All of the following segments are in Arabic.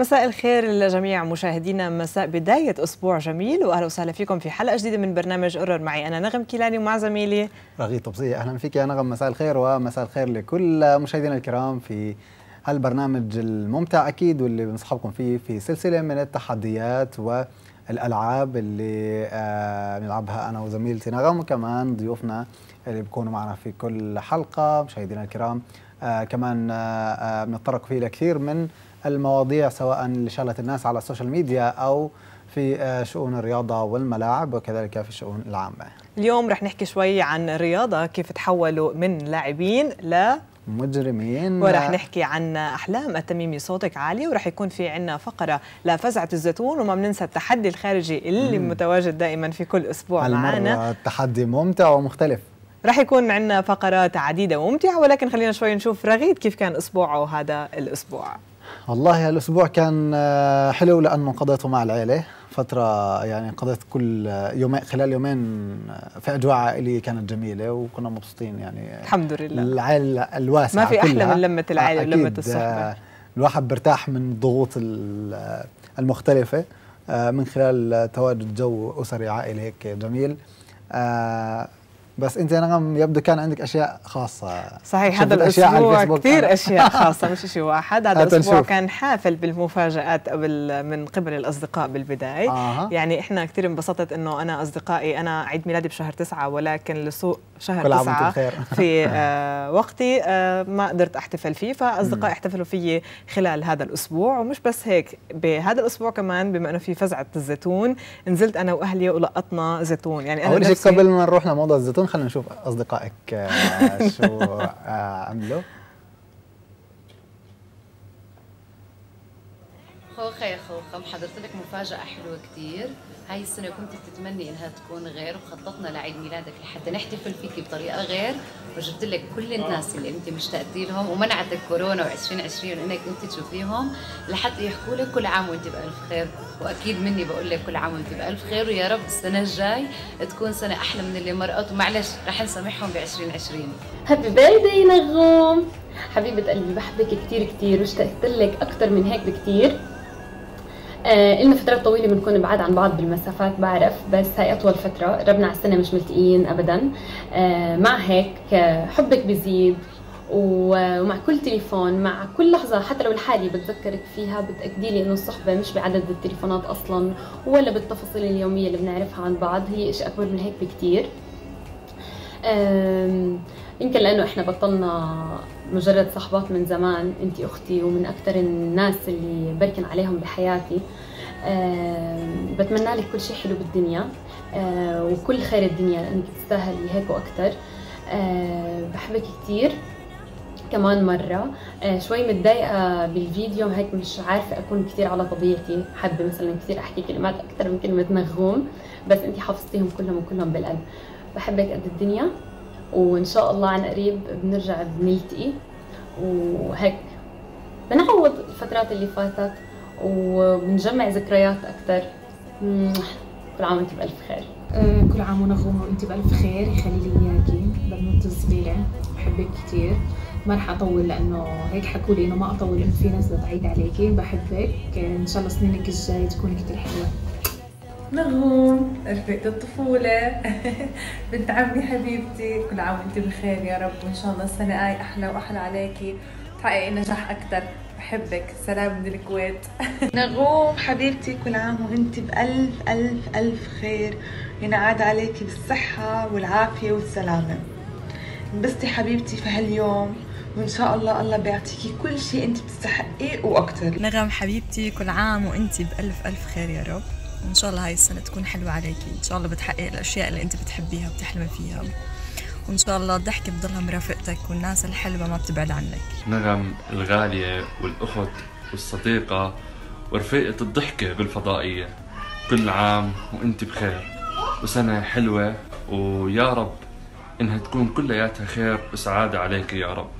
مساء الخير لجميع مشاهدينا مساء بداية أسبوع جميل وأهلا وسهلا فيكم في حلقة جديدة من برنامج قرر معي أنا نغم كيلاني ومع زميلي. رغيد طبسية أهلا فيك يا نغم. مساء الخير ومساء الخير لكل مشاهدينا الكرام في هالبرنامج الممتع أكيد واللي بنصحبكم فيه في سلسلة من التحديات والألعاب اللي آه أنا وزميلتي نغم وكمان ضيوفنا اللي بيكونوا معنا في كل حلقة مشاهدينا الكرام. آه كمان آه آه بنتطرق فيه لكثير من المواضيع سواء اللي شغلت الناس على السوشيال ميديا أو في آه، شؤون الرياضة والملاعب وكذلك في الشؤون العامة. اليوم رح نحكي شوي عن الرياضة كيف تحولوا من لاعبين ل مجرمين ورح نحكي عن أحلام التميمي صوتك عالي ورح يكون في عنا فقرة لفزعة الزيتون وما بننسى التحدي الخارجي اللي مم. متواجد دائما في كل أسبوع معنا التحدي ممتع ومختلف. رح يكون عنا فقرات عديدة وممتعة ولكن خلينا شوي نشوف رغيد كيف كان أسبوعه هذا الأسبوع والله هالاسبوع كان آه، حلو لأنه قضيته مع العيلة فترة يعني قضيت كل يومين خلال يومين آه، في أجواء عائلية كانت جميلة وكنا مبسوطين يعني الحمد لله العائلة الواسعة ما في أحلى كلها. من آه، ولمة أكيد، الصحبة. آه، الواحد برتاح من الضغوط ال- المختلفة آه، من خلال تواجد جو أسري عائلي هيك جميل بس يا نغم يبدو كان عندك أشياء خاصة صحيح هذا الأسبوع. كثير أشياء خاصة مش شيء واحد هذا الأسبوع. كان حافل بالمفاجآت قبل من قبل الأصدقاء بالبداية آها. يعني إحنا كثير انبسطت إنه أنا أصدقائي أنا عيد ميلادي بشهر تسعة ولكن لسوء شهر كل تسعة بخير. في آه وقتي آه ما قدرت أحتفل فيه فأصدقائي احتفلوا فيي خلال هذا الأسبوع ومش بس هيك بهذا الأسبوع كمان بما إنه في فزعة الزيتون نزلت أنا وأهلي ولقطنا زيتون يعني أنا شيء قبل ما نروح لموضوع الزيتون خلينا نشوف أصدقائك آه، شو آه، عملوا. خوخة يا خوخة محضرت لك مفاجأة حلوة كتير. هاي السنة كنت تتمني إنها تكون غير وخططنا لعيد ميلادك لحتى نحتفل فيك بطريقة غير. وجبت لك كل الناس اللي أنت مشتاقتي لهم ومنعتك كورونا و2020 إنك أنت تشوفيهم لحتى يحكوا لك كل عام وأنت بألف خير. وأكيد مني بقول لك كل عام وأنت بألف خير ويا رب السنة الجاي تكون سنة أحلى من اللي مرقت. ومعلش رح نسامحهم ب 2020 هابي بيرثدي نغوم. حبيبة قلبي بحبك كتير كتير واشتقت لك أكتر من هيك بكتير. آه إلنا فترات طويلة بنكون بعاد عن بعض بالمسافات بعرف بس هاي أطول فترة قربنا على السنة مش ملتقيين أبدا. آه مع هيك آه حبك بزيد ومع كل تليفون مع كل لحظة حتى لو لحالي بتذكرك فيها بتأكدي لي إنه الصحبة مش بعدد التليفونات أصلا ولا بالتفاصيل اليومية اللي بنعرفها عن بعض. هي إشي أكبر من هيك بكتير. يمكن لأنه إحنا بطلنا مجرد صحبات من زمان انت أختي ومن أكثر الناس اللي بركن عليهم بحياتي. أم، بتمنى لك كل شيء حلو بالدنيا أه، وكل خير الدنيا لأنك تستاهلي هيك وأكثر. أه، بحبك كثير كمان مرة. آه شوي متضايقة بالفيديو هيك مش عارفة أكون كثير على طبيعتي. حابة مثلا كثير أحكي كلمات أكثر من كلمة نغوم بس أنت حافظتيهم كلهم وكلهم بالقلب. بحبك قد الدنيا. وإن شاء الله عن قريب بنرجع بنلتقي. وهيك بنعوض الفترات اللي فاتت وبنجمع ذكريات أكثر كل عام وأنت بألف خير. آه، كل عام ونغمة وأنت بألف خير يخلي لي اياكي بنوت الصغيرة بحبك كثير ما رح أطول لأنه هيك حكوا لي إنه ما أطول إنه في ناس بدها تعيد عليكي. بحبك. إن شاء الله سنينك الجاي تكون كثير حلوة. نغوم رفيقة الطفولة. بنت عمي حبيبتي كل عام وانت بخير يا رب. وإن شاء الله السنة هاي أحلى وأحلى عليكي. تحققي نجاح أكثر بحبك. سلام من الكويت. نغوم حبيبتي كل عام وانت بألف ألف ألف خير. ينعاد عليكي بالصحة والعافية والسلامة. انبسطي حبيبتي في هاليوم. وإن شاء الله الله بيعطيكي كل شيء انت بتستحقيه وأكتر. نغم حبيبتي كل عام وإنتي بألف ألف خير يا رب. وإن شاء الله هاي السنة تكون حلوة عليكي. إن شاء الله بتحقق الأشياء اللي أنت بتحبيها وبتحلمي فيها. وإن شاء الله الضحكة بتضلها مرافقتك والناس الحلوة ما بتبعد عنك. نغم الغالية والأخت والصديقة ورفيقة الضحكة بالفضائية. كل عام وأنت بخير. وسنة حلوة ويا رب إنها تكون كلياتها خير وسعادة عليك يا رب.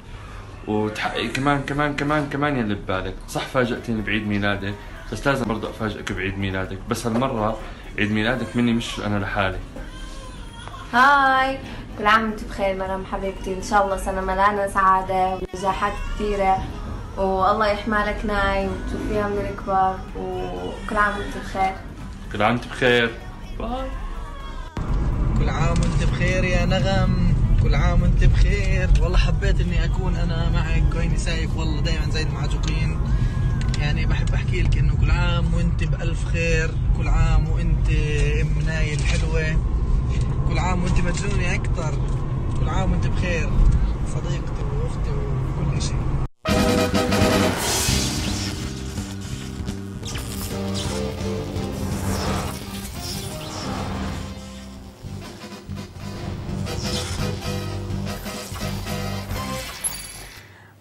وتحققي كمان كمان كمان كمان يلي ببالك. صح فاجأتني بعيد ميلادك. بس لازم برضه أفاجئك بعيد ميلادك. بس هالمرة عيد ميلادك مني مش أنا لحالي. هاي. كل عام وأنت بخير مرام حبيبتي. إن شاء الله سنة ملانه سعادة ونجاحات كثيرة. والله يحمى لك ناي وتشوفيها من الكبار. وكل عام وأنت بخير. كل عام وأنت بخير. باي. كل عام وأنت بخير يا نغم. كل عام وأنت بخير. والله حبيت إني أكون أنا معك. وهيني سايق. والله دائما زي المعجوقين يعني بحب أحكي لك إنه كل عام وإنت بألف خير كل عام وإنت أم نايل حلوة. كل عام وإنت مجنونة أكثر كل عام وإنت بخير صديقتي وأختي وكل شيء.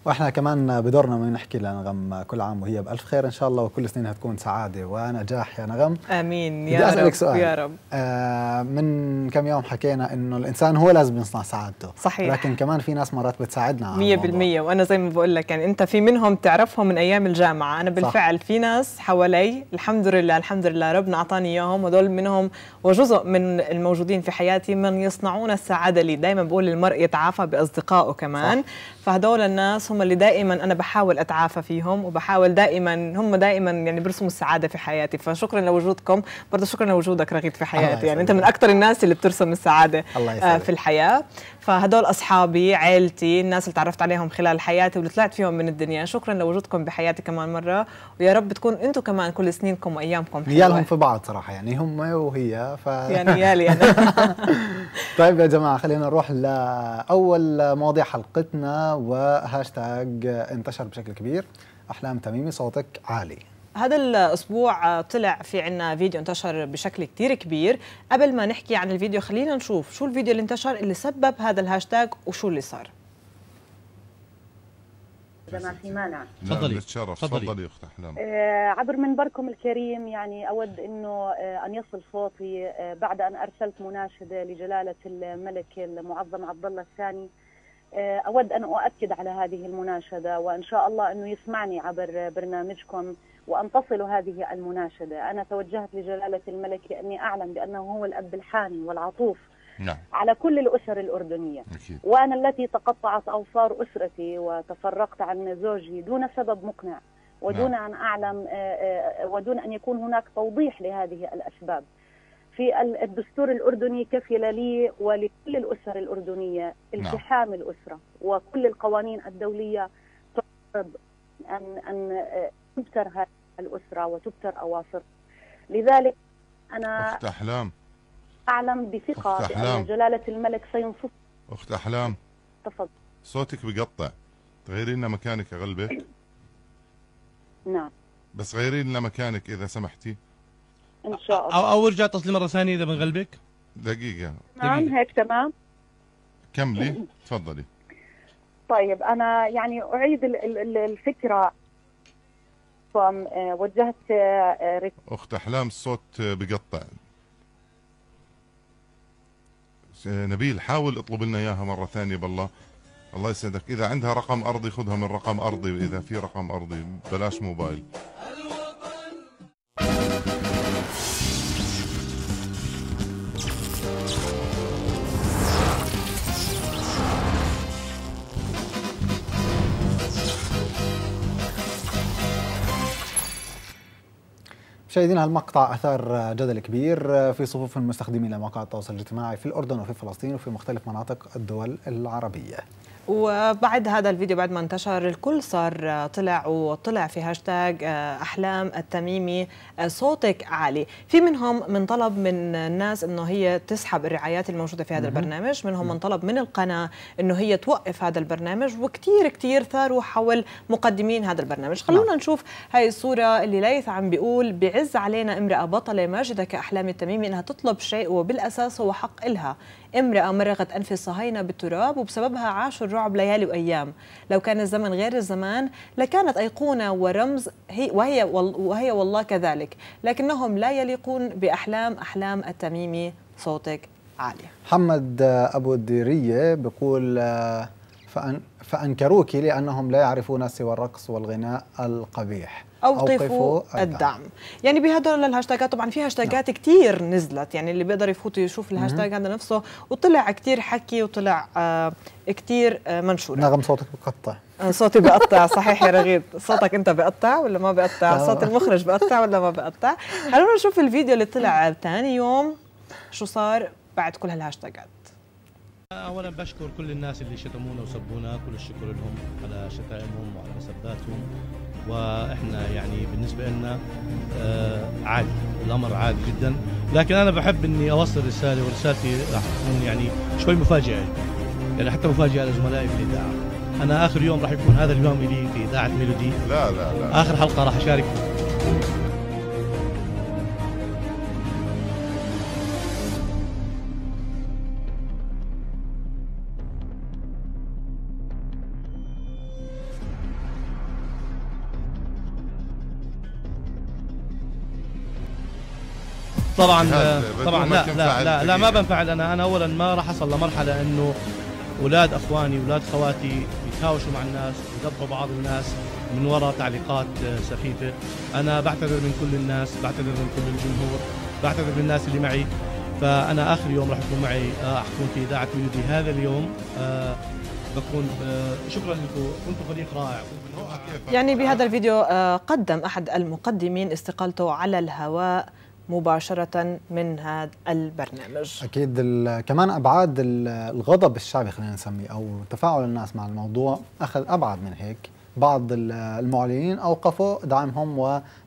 وإحنا كمان بدورنا من نحكي لنغم كل عام وهي بألف خير إن شاء الله وكل سنينها تكون سعادة ونجاح يا نغم آمين بدي يا أسألك رب سؤال يا رب آه من كم يوم حكينا إنه الإنسان هو لازم يصنع سعادته صحيح. لكن كمان في ناس مرات بتساعدنا على 100% الموضوع. وأنا زي ما بقول لك يعني أنت في منهم تعرفهم من أيام الجامعة أنا بالفعل صح. في ناس حوالي الحمد لله الحمد لله ربنا أعطاني إياهم وهدول منهم وجزء من الموجودين في حياتي من يصنعون السعادة لي دائما بقول المرء يتعافى بأصدقائه كمان صح. فهدول الناس هم اللي دائما أنا بحاول أتعافى فيهم وبحاول دائما هم دائما يعني بيرسموا السعادة في حياتي. فشكرا لوجودكم. برضه شكرا لوجودك رغيد في حياتي. يعني أنت من أكثر الناس اللي بترسم السعادة الله آه،. في الحياة. فهدول أصحابي عيلتي الناس اللي تعرفت عليهم خلال حياتي واللي طلعت فيهم من الدنيا. شكرا لوجودكم بحياتي كمان مرة. ويا رب تكون أنتم كمان كل سنينكم وأيامكم نيالهم حلوة في بعض صراحة يعني هم وهي ف يعني يالي أنا. طيب يا جماعة خلينا نروح لأول مواضيع حلقتنا وهاشتاج انتشر بشكل كبير. أحلام تميمي صوتك عالي. هذا الأسبوع طلع في عنا فيديو انتشر بشكل كتير كبير. قبل ما نحكي عن الفيديو خلينا نشوف شو الفيديو اللي انتشر اللي سبب هذا الهاشتاج وشو اللي صار. إذا ما في مانع تفضلي. تفضلي. اخت أحلام. آه، عبر منبركم الكريم يعني أود أنه آه، أن يصل صوتي آه، بعد أن أرسلت مناشدة لجلالة الملك المعظم عبد الله الثاني. أود أن أؤكد على هذه المناشدة وإن شاء الله أنه يسمعني عبر برنامجكم. وأن تصل هذه المناشدة. أنا توجهت لجلالة الملك لأني أعلم بأنه هو الأب الحاني والعطوف نعم. على كل الأسر الأردنية. أكيد. وأنا التي تقطعت أوصار أسرتي وتفرقت عن زوجي دون سبب مقنع ودون نعم. أن أعلم آه، آه، ودون أن يكون هناك توضيح لهذه الأسباب. في ال- الدستور الأردني كفل لي ولكل الأسر الأردنية التحام الأسرة وكل القوانين الدولية تفرض أن أن آه، تبتر هذه الأسرة وتبتر أواصر لذلك أنا أخت أحلام. أعلم بثقة أخت أحلام. بأن جلالة الملك سينصف أخت أحلام. تفضل. صوتك بقطع تغيري لنا مكانك اغلبك نعم. بس غيري لنا مكانك إذا سمحتي. إن شاء الله. أو أو أرجع اتصلي مرة ثانية إذا بنغلبك دقيقة. نعم هيك تمام. كملي. تفضلي. طيب أنا يعني أعيد ال- ال- ال- الفكرة ثم، آه، وجهت آه، آه، أخت أحلام الصوت بقطع نبيل حاول اطلب لنا إياها مرة ثانية بالله. الله يسعدك. إذا عندها رقم أرضي خذها من رقم أرضي. إذا في رقم أرضي بلاش موبايل. مشاهدينا هالمقطع أثار جدل كبير في صفوف المستخدمين لمواقع التواصل الاجتماعي في الأردن وفي فلسطين وفي مختلف مناطق الدول العربية. وبعد هذا الفيديو بعد ما انتشر الكل صار طلع وطلع في هاشتاج أحلام التميمي صوتك عالي. في منهم من طلب من الناس إنه هي تسحب الرعايات الموجودة في هذا. البرنامج. منهم من طلب من القناة إنه هي توقف هذا البرنامج وكثير كثير ثاروا حول مقدمين هذا البرنامج. خلونا نشوف هاي الصورة اللي ليث عم بيقول بعز علينا امرأة بطلة ماجدة كأحلام التميمي إنها تطلب شيء وبالأساس هو حق إلها. امرأة مرغت أنف الصهاينة بالتراب وبسببها عاشوا الرعب ليالي وأيام. لو كان الزمن غير الزمان لكانت أيقونة ورمز هي وهي, وهي والله كذلك. لكنهم لا يليقون بأحلام أحلام التميمي صوتك عالي. محمد أبو الديرية بيقول آه، فأن فأنكروك لأنهم لا يعرفون سوى الرقص والغناء القبيح. أوقفوا الدعم. يعني بهدول الهاشتاجات طبعا في هاشتاجات كتير نزلت يعني اللي بيقدر يفوت يشوف الهاشتاج هذا نفسه وطلع كتير حكي وطلع آه كتير آه منشور نغم صوتك بقطع. آه، صوتي بقطع صحيح يا رغيد. صوتك انت بقطع ولا ما بقطع. صوت المخرج بقطع ولا ما بقطع؟ خلونا نشوف الفيديو اللي طلع ثاني يوم شو صار بعد كل هالهاشتاجات. اولا بشكر كل الناس اللي شتمونا وسبونا كل الشكر لهم على شتائمهم وعلى مسباتهم وإحنا يعني بالنسبة لنا آه عادي الأمر عادي جدا. لكن أنا بحب إني أوصل رسالة ورسالتي راح تكون يعني شوي مفاجئة. يعني حتى مفاجئة لزملائي في الإذاعة. أنا آخر يوم راح يكون هذا اليوم لي في إذاعة ميلودي. لا لا لا. آخر حلقة راح أشارك طبعا بدون طبعا ما لا لا لا, لا ما. بنفعل أنا. أنا اولا ما راح أصل لمرحلة إنه أولاد أخواني أولاد خواتي يتهاوشوا مع الناس يذبحوا بعض الناس من وراء تعليقات آه، سخيفة. أنا بعتذر من كل الناس بعتذر من كل الجمهور بعتذر من الناس اللي معي. فأنا آخر يوم راح يكون معي آه، راح اكون في إذاعة ميلودي. هذا اليوم آه، بكون آه، شكرا لكم. كنتوا فريق رائع. يعني بهذا الفيديو آه، قدم أحد المقدمين استقالته على الهواء. مباشرة من هذا البرنامج. أكيد ال- كمان أبعاد ال- الغضب الشعبي خلينا نسميه أو تفاعل الناس مع الموضوع أخذ أبعد من هيك. بعض ال- المعلنين أوقفوا دعمهم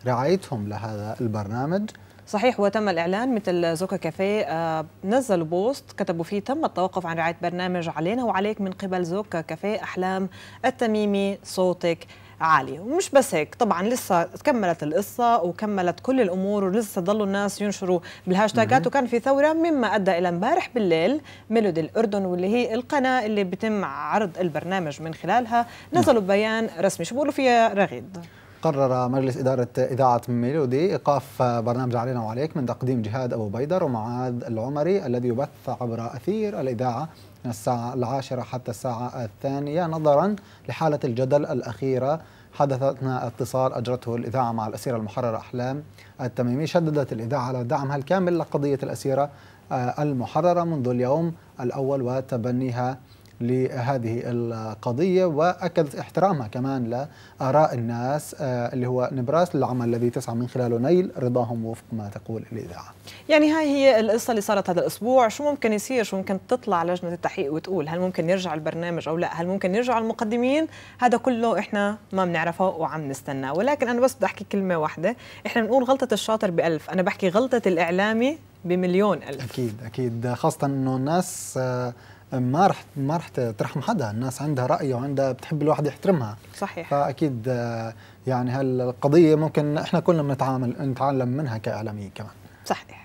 ورعايتهم لهذا البرنامج. صحيح وتم الإعلان مثل زوكا كافيه آه، نزلوا بوست كتبوا فيه تم التوقف عن رعاية برنامج علينا وعليك من قبل زوكا كافيه أحلام التميمي صوتك. عالي. ومش بس هيك طبعا لسه كملت القصة وكملت كل الأمور ولسه ضلوا الناس ينشروا بالهاشتاجات. وكان في ثورة مما أدى إلى امبارح بالليل ميلودي الأردن واللي هي القناة اللي بيتم عرض البرنامج من خلالها. نزلوا بيان رسمي. شو بيقولوا فيها رغيد؟ قرر مجلس إدارة إذاعة ميلودي إيقاف برنامج علينا وعليك من تقديم جهاد أبو بيدر ومعاذ العمري الذي يبث عبر أثير الإذاعة من الساعة العاشرة حتى الساعة الثانية نظرا لحالة الجدل الأخيرة. حدث أثناء اتصال أجرته الإذاعة مع الأسيرة المحررة أحلام التميمي. شددت الإذاعة على دعمها الكامل لقضية الأسيرة آه، المحررة منذ اليوم الأول وتبنيها لهذه القضية وأكدت احترامها كمان لآراء الناس آه، اللي هو نبراس للعمل الذي تسعى من خلاله نيل رضاهم وفق ما تقول الإذاعة. يعني هاي هي القصة اللي صارت هذا الأسبوع. شو ممكن يصير؟ شو ممكن تطلع لجنة التحقيق وتقول هل ممكن يرجع البرنامج أو لا؟ هل ممكن يرجع المقدمين؟ هذا كله إحنا ما بنعرفه وعم نستناه. ولكن أنا بس بدي أحكي كلمة واحدة. إحنا بنقول غلطة الشاطر بألف. أنا بحكي غلطة الإعلامي بمليون ألف. أكيد أكيد. خاصة إنه الناس آه، ما رح ما رح ترحم حدا. الناس عندها رأي وعندها بتحب الواحد يحترمها. صحيح. فأكيد آه، يعني هالقضية ممكن إحنا كلنا بنتعامل نتعلم منها كإعلاميين كمان. صحيح.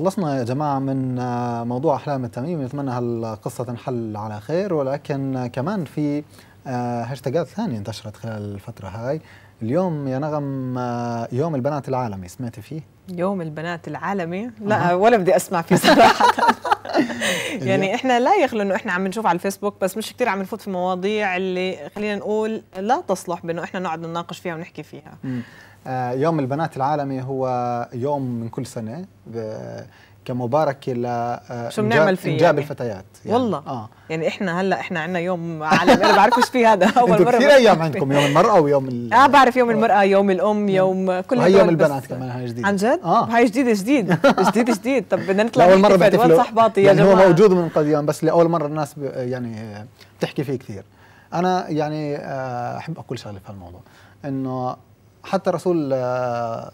خلصنا يا جماعة من آه، موضوع أحلام التميم. نتمنى هالقصة تنحل على خير ولكن كمان في آه، هاشتاجات ثانية انتشرت خلال الفترة هاي. اليوم يا نغم آه، يوم البنات العالمي سمعتي فيه؟ يوم البنات العالمي؟ لا ولا بدي أسمع فيه صراحة. يعني إحنا لا يخلو إنه إحنا عم نشوف على الفيسبوك بس مش كثير عم نفوت في مواضيع اللي خلينا نقول لا تصلح بإنه إحنا نقعد نناقش فيها ونحكي فيها. يوم البنات العالمي هو يوم من كل سنة ب- كمباركة ل آه، شو بنعمل فيه إنجاب يعني؟ الفتيات يعني. والله آه يعني إحنا هلأ إحنا عندنا يوم عالمي أنا بعرفش فيه هذا أول مرة كثير فيه. عندكم يوم المرأة ويوم ال... آه بعرف يوم المرأة يوم الأم يوم كل يوم البنات كمان هاي جديدة عن جد؟ آه. هاي جديد جديد جديد جديد طب بدنا نطلع نحتفل وين بيحتفلوا صحباتي يا يعني جماعة هو موجود من قديم بس لأول مرة الناس. يعني آه، بتحكي فيه كثير أنا يعني آه، أحب أقول شغلة في هالموضوع إنه حتى الرسول آه،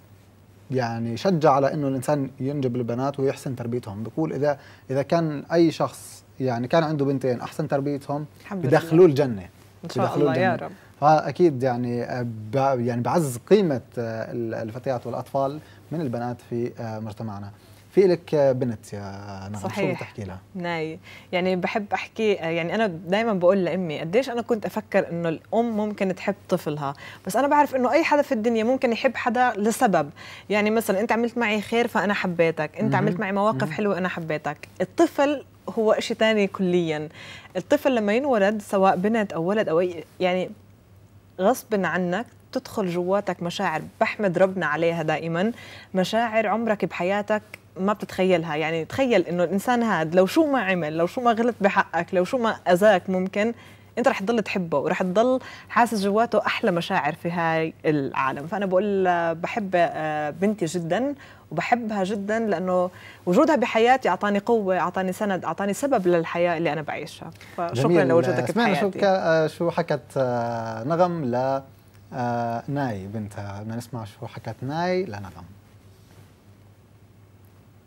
يعني شجع على إنه الإنسان ينجب البنات ويحسن تربيتهم بيقول إذا إذا كان أي شخص يعني كان عنده بنتين أحسن تربيتهم بدخلوه الجنة إن شاء الله يا الجنة. رب. فأكيد يعني آه، يعني بعزز قيمة آه، ال- الفتيات والأطفال من البنات في مجتمعنا في لك بنت يا نغم شو صحيح. بتحكي لها؟ ناي. يعني بحب أحكي يعني أنا دائما بقول لأمي قديش أنا كنت أفكر إنه الأم ممكن تحب طفلها. بس أنا بعرف إنه أي حدا في الدنيا ممكن يحب حدا لسبب. يعني مثلا أنت عملت معي خير فأنا حبيتك. أنت. عملت معي مواقف. حلوة أنا حبيتك. الطفل هو شيء تاني كليا. الطفل لما ينولد سواء بنت أو ولد أو أي يعني غصب عنك تدخل جواتك مشاعر. بحمد ربنا عليها دائما. مشاعر عمرك بحياتك ما بتتخيلها. يعني تخيل إنه الإنسان هذا لو شو ما عمل لو شو ما غلط بحقك لو شو ما أذاك ممكن أنت رح تضل تحبه ورح تضل حاسس جواته أحلى مشاعر في هاي العالم. فأنا بقول آه، بحب آه، بنتي جدا وبحبها جدا لأنه وجودها بحياتي أعطاني قوة أعطاني سند أعطاني سبب للحياة اللي أنا بعيشها. فشكرا. لوجودك سمعنا شو بحياتي كا- آه، شو حكت نغم ل ناي بنتها. بدنا نسمع شو حكت ناي لنغم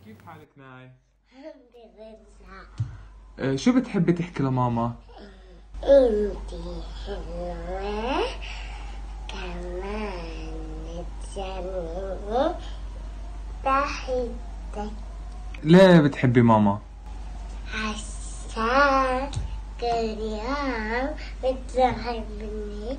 كيف حالك ناي؟ آه، شو بتحبي تحكي لماما؟ انتي حلوة كمان تجنني بحبك ليه بتحبي ماما؟ عشان كل يوم بتحبني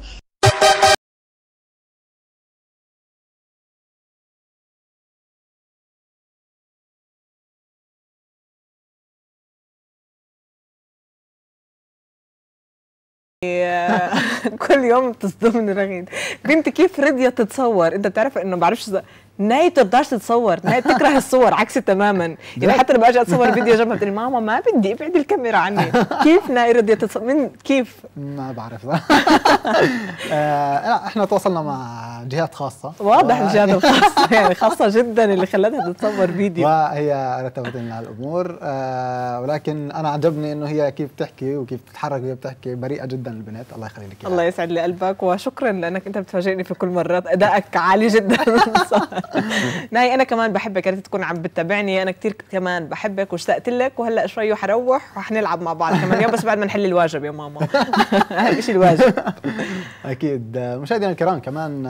كل يوم بتصدمني رغيد. بنت كيف رضيت تتصور؟ انت بتعرف انه بعرفش إذا- ناي بترضاش تتصور ناي بتكره الصور عكسي تماما. يعني حتى لما أجي أتصور فيديو جنبها بتقول ماما ما بدي ابعد الكاميرا عني. كيف ناي رضيت تتصور من كيف؟ ما بعرف. آه، لا إحنا تواصلنا مع جهات خاصة. واضح الجهات الخاصة يعني خاصة جدا اللي خلتها تتصور فيديو. وهي رتبت لنا الأمور. آه ولكن أنا عجبني إنه هي كيف بتحكي وكيف بتتحرك وهي بتحكي بريئة جدا البنت الله يخلي لك. الله يسعد لي قلبك وشكرا لأنك أنت بتفاجئني في كل مرات. أدائك عالي جدا. ناي أنا كمان بحبك. يا ريت تكون عم بتتابعني. أنا كثير كمان بحبك واشتقت لك وهلأ شوي وحروح وحنلعب مع بعض كمان. يوم بس بعد ما نحل الواجب يا ماما. اهم شيء الواجب. أكيد. مشاهدينا الكرام كمان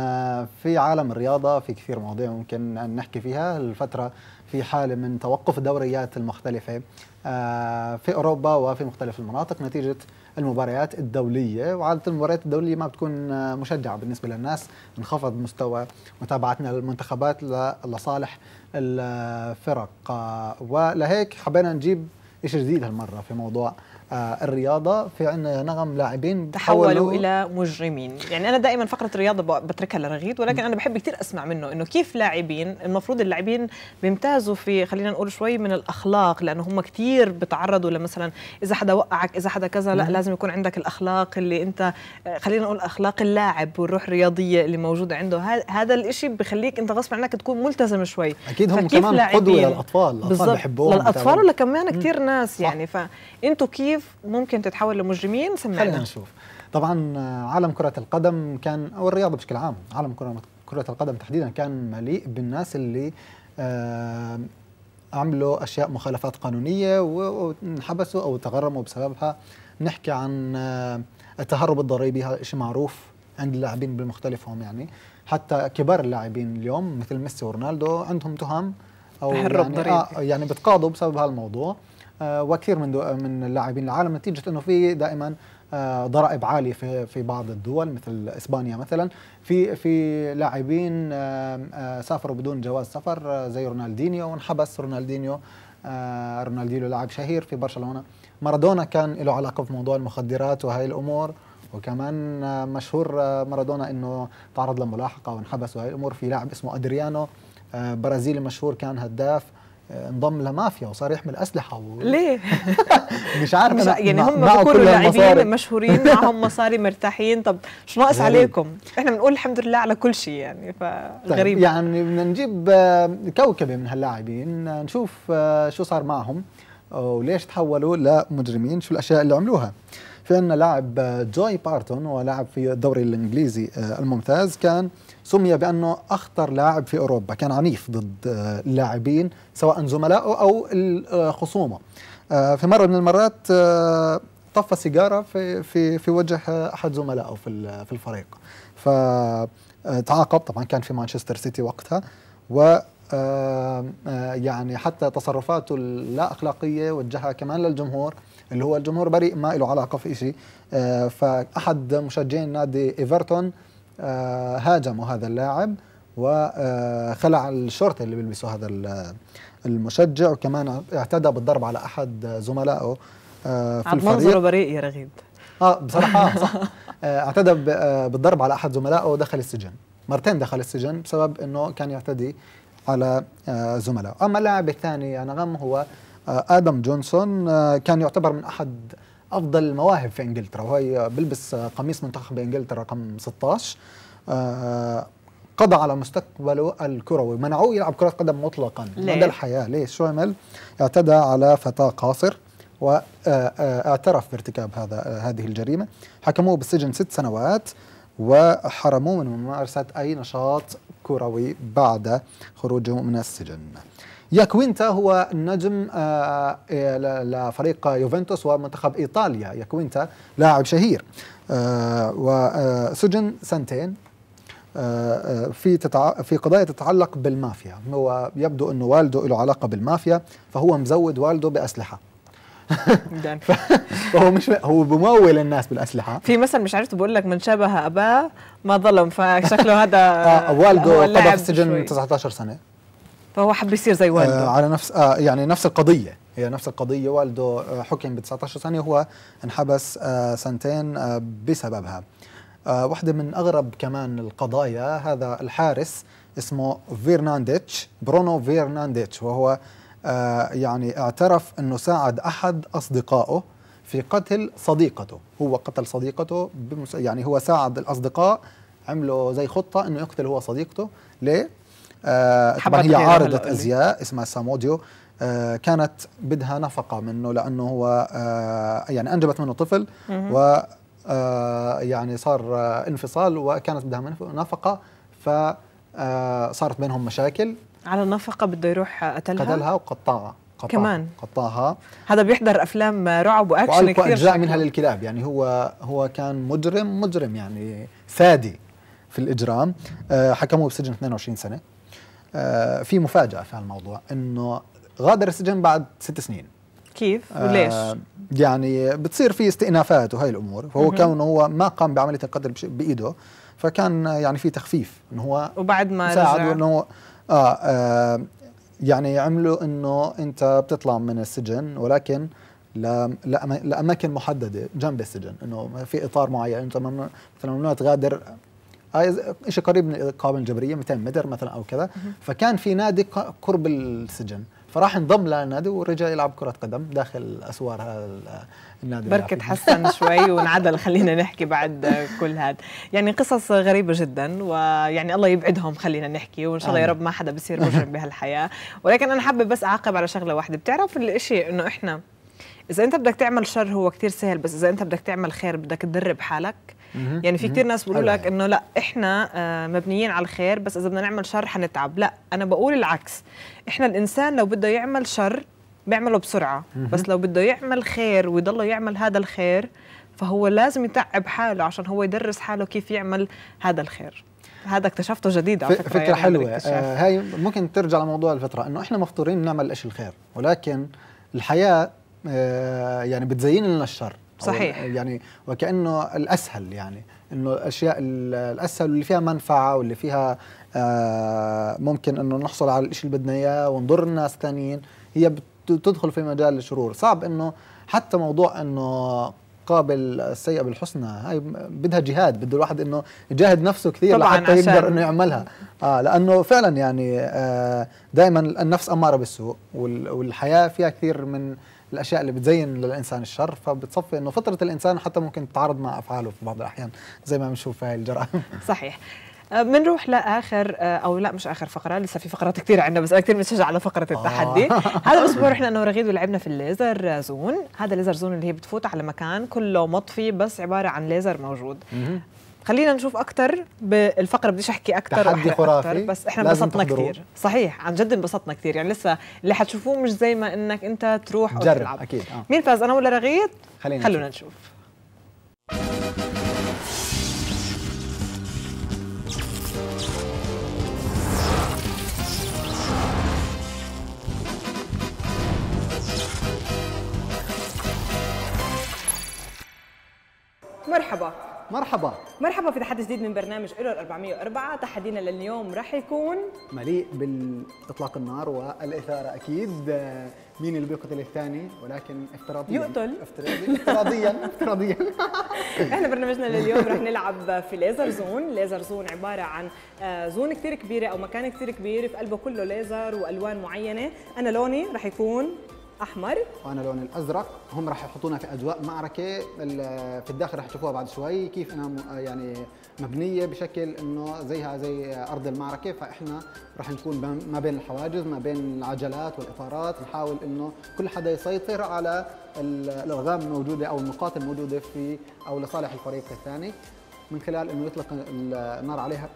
في عالم الرياضة في كثير مواضيع ممكن نحكي فيها. الفترة في حالة من توقف الدوريات المختلفة آه، في أوروبا وفي مختلف المناطق نتيجة المباريات الدولية. وعادة المباريات الدولية ما بتكون آه، مشجعة بالنسبة للناس انخفض مستوى متابعتنا للمنتخبات لصالح الفرق. آه، ولهيك حبينا نجيب شيء جديد هالمرة في موضوع الرياضة في عندنا نغم لاعبين تحولوا إلى مجرمين. يعني أنا دائما فقرة الرياضة بتركها لرغيد ولكن أنا بحب كثير أسمع منه إنه كيف لاعبين المفروض اللاعبين بيمتازوا في خلينا نقول شوي من الأخلاق لأنه هم كثير بتعرضوا لمثلا إذا حدا وقعك إذا حدا كذا لا. لازم يكون عندك الأخلاق اللي أنت آه، خلينا نقول أخلاق اللاعب والروح الرياضية اللي موجودة عنده. هذا الإشي بخليك أنت غصب عنك تكون ملتزم شوي. أكيد هم كمان قدوه للأطفال الأطفال بحبوهم للأطفال بتابعوهم. ولكمان كثير ناس يعني. فأنتوا كيف ممكن تتحولوا لمجرمين خلينا سمعنا نشوف. طبعا آه، عالم كرة القدم كان أو الرياضة بشكل عام عالم كرة كرة القدم تحديدا كان مليء بالناس اللي آه، عملوا أشياء مخالفات قانونية وانحبسوا أو تغرموا بسببها. نحكي عن آه، التهرب الضريبي هذا شيء معروف عند اللاعبين بمختلفهم يعني. حتى كبار اللاعبين اليوم مثل ميسي ورونالدو عندهم تهم أو يعني. آه يعني بتقاضوا بسبب هذا الموضوع آه، وكثير من من اللاعبين العالم نتيجة إنه في دائما آه، ضرائب عالية في في بعض الدول مثل إسبانيا مثلا. في في لاعبين آه، آه، سافروا بدون جواز سفر آه، زي رونالدينيو. وانحبس رونالدينيو آه، رونالدينيو لاعب شهير في برشلونة. مارادونا كان له علاقة في موضوع المخدرات وهي الأمور. وكمان آه، مشهور آه، مارادونا إنه تعرض لملاحقة وانحبس وهي الأمور في لاعب اسمه أدريانو. آه، برازيلي مشهور كان هداف. آه، انضم لمافيا وصار يحمل أسلحة و... ليه؟ مش عارف مش أنا يعني هم بيكونوا. لاعبين مشهورين معهم مصاري مرتاحين طب شو ناقص غريب. عليكم؟ إحنا بنقول الحمد لله على كل شيء يعني طيب فغريب يعني بدنا نجيب آه، كوكبة من هاللاعبين آه، نشوف آه، شو صار معهم وليش تحولوا لمجرمين شو الأشياء اللي عملوها في عندنا لاعب آه، جوي بارتون ولاعب في الدوري الإنجليزي آه، الممتاز كان سمي بأنه أخطر لاعب في أوروبا. كان عنيف ضد آه، اللاعبين سواء زملائه أو الخصومه آه، في مرة من المرات آه، طفى سيجارة في في في وجه آه، أحد زملائه في في الفريق. فتعاقب طبعا كان في مانشستر سيتي وقتها و آه، آه، يعني حتى تصرفاته اللا أخلاقية وجهها كمان للجمهور اللي هو الجمهور بريء ما له علاقة في شيء آه، فأحد مشجعين نادي إيفرتون آه، هاجموا هذا اللاعب وخلع الشورت اللي بيلبسه هذا ال- المشجع وكمان اعتدى بالضرب على أحد زملائه آه، في الفريق. منظره بريء يا رغيد. آه بصراحة آه، صح. آه، اعتدى آه، بالضرب على أحد زملائه ودخل السجن. مرتين دخل السجن بسبب إنه كان يعتدي على آه، زملائه. أما اللاعب الثاني انغام هو آه، آدم جونسون آه، كان يعتبر من أحد أفضل المواهب في إنجلترا وهي بيلبس آه، قميص منتخب إنجلترا رقم 16 آه، قضى على مستقبله الكروي منعوه يلعب كرة قدم مطلقا. ليه؟ مدى الحياة ليش شو عمل اعتدى على فتاة قاصر واعترف بارتكاب هذا آه، هذه الجريمة. حكموه بالسجن ست سنوات وحرموه من ممارسة أي نشاط كروي بعد خروجه من السجن. ياكوينتا هو نجم آه، آه، لفريق يوفنتوس ومنتخب إيطاليا. ياكوينتا لاعب شهير. آه، وسجن سنتين في تتع... في قضايا تتعلق بالمافيا. هو يبدو إنه والده له علاقة بالمافيا فهو مزود والده بأسلحة. فهو مش هو بمول الناس بالأسلحة. في مثل مش عرفت بقول لك من شبه أباه ما ظلم فشكله هذا آه هو والده قضى في السجن شوي. 19 سنة. فهو حب يصير زي والده. آه على نفس آه يعني نفس القضية. هي نفس القضية. والده آه حكم ب 19 سنة. وهو انحبس آه سنتين آه بسببها. آه واحدة من أغرب كمان القضايا هذا الحارس اسمه فيرنانديتش برونو فيرنانديتش. وهو آه يعني اعترف أنه ساعد أحد أصدقائه في قتل صديقته. هو قتل صديقته. يعني هو ساعد الأصدقاء عملوا زي خطة أنه يقتل هو صديقته. ليه؟ آه طبعا هي عارضة. أزياء اسمها ساموديو آه كانت بدها نفقة منه لأنه هو آه يعني أنجبت منه طفل. و يعني صار انفصال وكانت بدها نفقة فصارت بينهم مشاكل على النفقة بده يروح قتلها قتلها وقطعها قطعها كمان. قطعها هذا بيحضر أفلام رعب وأكشن كثير شكله. منها للكلاب يعني هو هو كان مجرم مجرم يعني فادي في الإجرام آه حكموه بسجن 22 سنة آه في مفاجأة في هالموضوع إنه غادر السجن بعد ست سنين كيف وليش؟ آه يعني بتصير في استئنافات وهي الأمور فهو. كونه هو ما قام بعملية القتل بإيده فكان آه، يعني في تخفيف إنه هو وبعد ما ساعد إنه آه, آه يعني عملوا إنه أنت بتطلع من السجن ولكن لأماكن محددة جنب السجن إنه في إطار معين إنت ممنوع مثلا ممنوع تغادر آه شيء قريب من الإقامة الجبرية 200 متر مثلا أو كذا فكان في نادي قرب السجن فراح انضم للنادي ورجع يلعب كرة قدم داخل أسوار هذا ال- النادي بركة يلعب فيه. حسن شوي وانعدل خلينا نحكي بعد كل هذا يعني قصص غريبة جدا ويعني الله يبعدهم خلينا نحكي وإن شاء الله يا. رب ما حدا بصير مجرم بهالحياة ولكن أنا حابة بس أعقب على شغلة واحدة بتعرف الإشي إنه إحنا إذا أنت بدك تعمل شر هو كتير سهل بس إذا أنت بدك تعمل خير بدك تدرب حالك. يعني في. كتير ناس بيقولوا لك إنه لا إحنا آه، مبنيين على الخير بس إذا بدنا نعمل شر حنتعب. لا أنا بقول العكس. إحنا الإنسان لو بده يعمل شر بيعمله بسرعة. بس لو بده يعمل خير ويضله يعمل هذا الخير فهو لازم يتعب حاله عشان هو يدرس حاله كيف يعمل هذا الخير. هذا اكتشفته جديد على فكرة فكرة يعني الاكتشاف. آه هاي ممكن ترجع لموضوع الفطرة إنه إحنا مفطورين نعمل الاشي الخير ولكن الحياة آه يعني بتزين لنا الشر. صحيح. يعني وكأنه الأسهل يعني إنه الاشياء ال- الأسهل واللي فيها منفعة واللي فيها آه ممكن إنه نحصل على الإشي اللي بدنا إياه ونضر الناس ثانيين هي بت- تدخل في مجال الشرور صعب إنه حتى موضوع إنه قابل السيئة بالحسنى هاي بدها جهاد بده الواحد إنه يجاهد نفسه كثير طبعاً لحتى يقدر إنه يعملها آه لأنه فعلا يعني آه دائما النفس أمارة بالسوء وال- والحياة فيها كثير من الأشياء اللي بتزين للإنسان الشر فبتصفي إنه فطرة الإنسان حتى ممكن تتعارض مع أفعاله في بعض الأحيان زي ما بنشوف في هاي الجرائم. صحيح. آه، بنروح لآخر آه، أو لا مش آخر فقرة لسه في فقرات كثير عندنا بس أنا كثير متشجع على فقرة التحدي. هذا الأسبوع رحنا أنا ورغيد ولعبنا في ال laser zone. هذا ال laser zone اللي هي بتفوت على مكان كله مطفي بس عبارة عن ليزر موجود. خلينا نشوف أكثر بالفقره بديش أحكي أكثر تحدي خرافي. أكتر بس إحنا انبسطنا كثير صحيح عن جد انبسطنا كثير يعني لسه اللي حتشوفوه مش زي ما إنك أنت تروح أو تلعب. أكيد آه. مين فاز أنا ولا رغيد خلينا خلونا نشوف, نشوف. مرحبا. مرحبا. مرحبا في تحدي جديد من برنامج Error 404 تحدينا لليوم رح يكون مليء باطلاق النار والإثارة. أكيد آه، مين اللي بيقتل الثاني؟ ولكن افتراضيا. يقتل. افتراضيا. افتراضيا. افتراضيا. إحنا برنامجنا لليوم رح نلعب في laser zone. laser zone عبارة عن آه، zone كثير كبيرة أو مكان كثير كبير في قلبه كله ليزر وألوان معينة. أنا لوني رح يكون أحمر. وأنا لون الأزرق. هم راح يحطونا في أجواء معركة. في الداخل راح تشوفوها بعد شوي كيف إنها م- يعني مبنية بشكل إنه زيها زي أرض المعركة. فإحنا راح نكون ما بين الحواجز ما بين العجلات والإطارات. نحاول إنه كل حدا يسيطر على ال- الالغام الموجودة أو النقاط الموجودة في أو لصالح الفريق الثاني. من خلال إنه يطلق ال- النار عليها.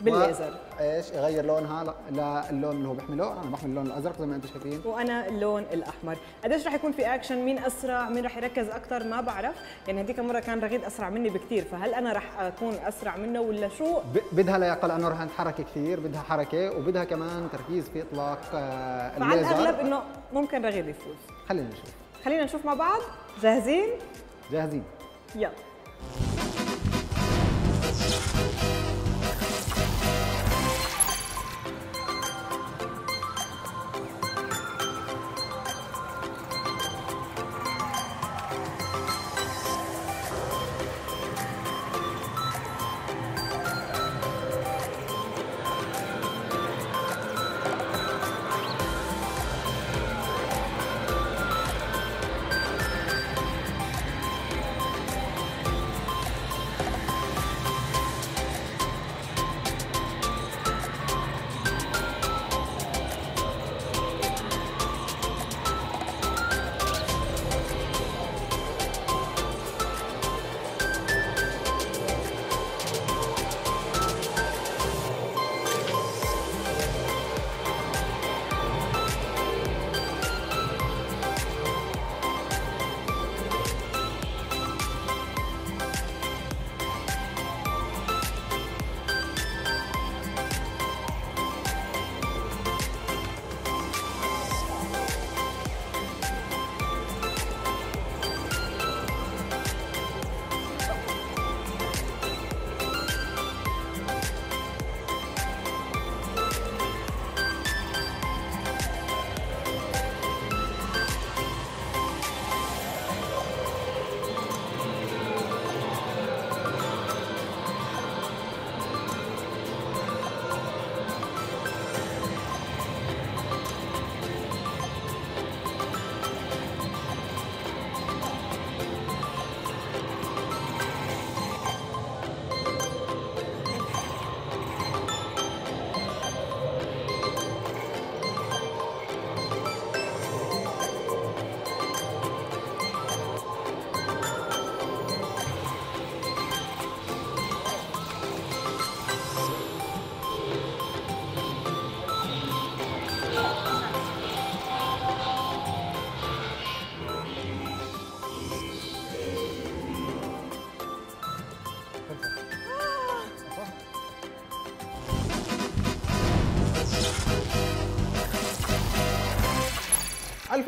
بالليزر. إيش؟ يغير لونها للون اللي هو بيحمله أنا بحمل اللون الأزرق زي ما أنتم شايفين. وأنا اللون الأحمر. قديش رح يكون في اكشن مين أسرع؟ مين رح يركز أكثر ما بعرف. يعني هذيك المرة كان رغيد أسرع مني بكثير فهل أنا رح أكون أسرع منه ولا شو؟ بدها لياقه لأنه رح نتحرك كثير بدها حركة وبدها كمان تركيز في إطلاق آه، فعلى الليزر. الاغلب إنه ممكن رغيد يفوز. خلينا نشوف. خلينا نشوف مع بعض. جاهزين؟ جاهزين. يلا.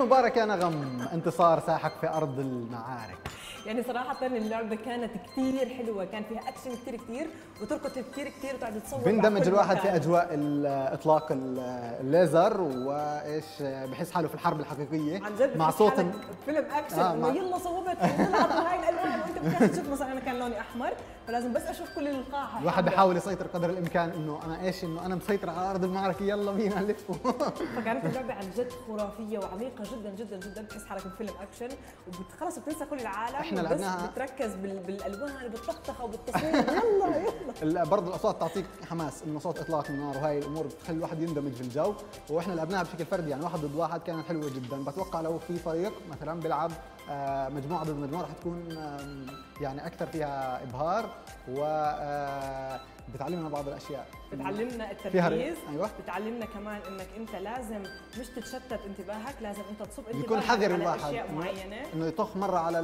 الف مبارك يا نغم انتصار ساحق في أرض المعارك. يعني صراحة اللعبة كانت كثير حلوة، كان فيها أكشن كثير كثير وتركض كثير كثير وتقعد تصور بيندمج الواحد. في أجواء إطلاق ال- الليزر وإيش بحس حاله في الحرب الحقيقية عن جد مع صوت بفيلم اكشن آه، مع- يلا صوبت طلعت هاي الألوان وأنت بدك تشوف مثلا أنا كان لوني أحمر فلازم بس أشوف كل القاعة الواحد. بحاول يسيطر قدر الإمكان إنه أنا إيش إنه أنا مسيطر على أرض المعركة يلا بينا نلف فكانت اللعبة عن جد خرافية وعميقة جدا جدا جدا بتحس حالك بفيلم اكشن وخلص بتنسى كل العالم وبس لعبناها- بتركز بال... بالألوان وبالطخطخه وبالتصوير. يلا يلا. برضه الأصوات تعطيك حماس إنه صوت إطلاق النار وهي الأمور بتخلي الواحد يندمج في الجو وإحنا لعبناها بشكل فردي يعني واحد ضد واحد كانت حلوة جدا. بتوقع لو في فريق مثلا بيلعب آه، مجموعة ضد مجموعة رح تكون يعني أكثر فيها إبهار و آه، بتعلمنا بعض الأشياء. بتعلمنا التركيز. أيوه. بتعلمنا كمان إنك أنت لازم مش تتشتت انتباهك لازم أنت تصب انتباهك يكون حذر الواحد. أشياء معينة. إنه يطخ مرة على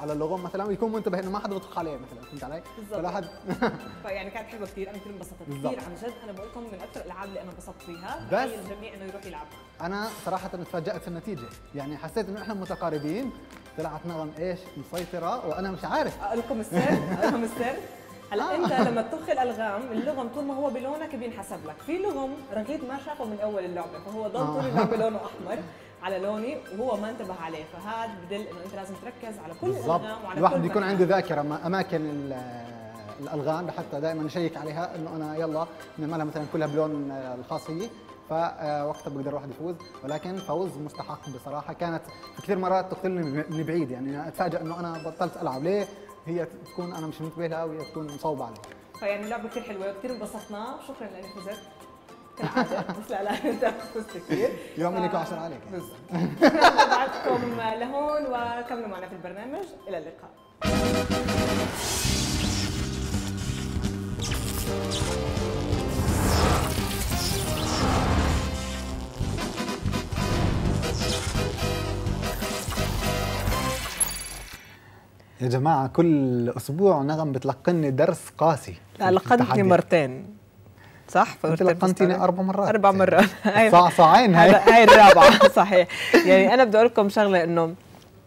على اللغم مثلا ويكون منتبه إنه ما حدا بيطخ عليه مثلا فهمت علي؟ بالضبط. فالواحد فيعني كانت حلوة كثير أنا كثير انبسطت. كثير عن جد أنا بقول لكم من أكثر الألعاب اللي أنا انبسطت فيها بس- الجميع إنه يروح يلعبها أنا صراحة تفاجأت في النتيجه يعني حسيت إنه إحنا متقاربين. طلعت نغم إيش؟ مسيطره وأنا مش عارف. أقول لكم السر أقول لكم السر. هلا إنت لما تطخ الألغام اللغم طول ما هو بلونك بينحسب لك. في لغم رغيد ما شافه من أول اللعبة فهو ضل طول آه. اللعبه لونه أحمر على لوني وهو ما انتبه عليه. فهذا بدل إنه أنت لازم تركز على كل الألغام وعلى الواحد مكان. عنده ذاكرة ما- أماكن ال- الألغام لحتى دائما أشيك عليها إنه أنا يلا نعملها مثلا كلها بلون آه، الخاص فيي فوقتها بقدر الواحد يفوز. ولكن فوز مستحق بصراحة. كانت في كثير مرات تقتلني من بعيد. يعني اتفاجئ إنه أنا بطلت ألعب. ليه؟ هي تكون أنا مش منتبه لها وهي تكون مصوبة علي فيعني اللعبة كثير حلوة وكثير انبسطنا شكرا لاني فزت. كالعاده بس لا لا أنت فزت كثير يوم اني عشان عليك بالضبط نبعثكم لهون وكملوا معنا في البرنامج. إلى اللقاء. يا جماعة كل أسبوع نغم بتلقني درس قاسي لا لقنتني. مرتين. صح؟ انت لقنتيني أربع مرات. أربع مرات. صعصعين هاي هاي الرابعة. صحيح. يعني أنا بدي أقول لكم شغلة إنه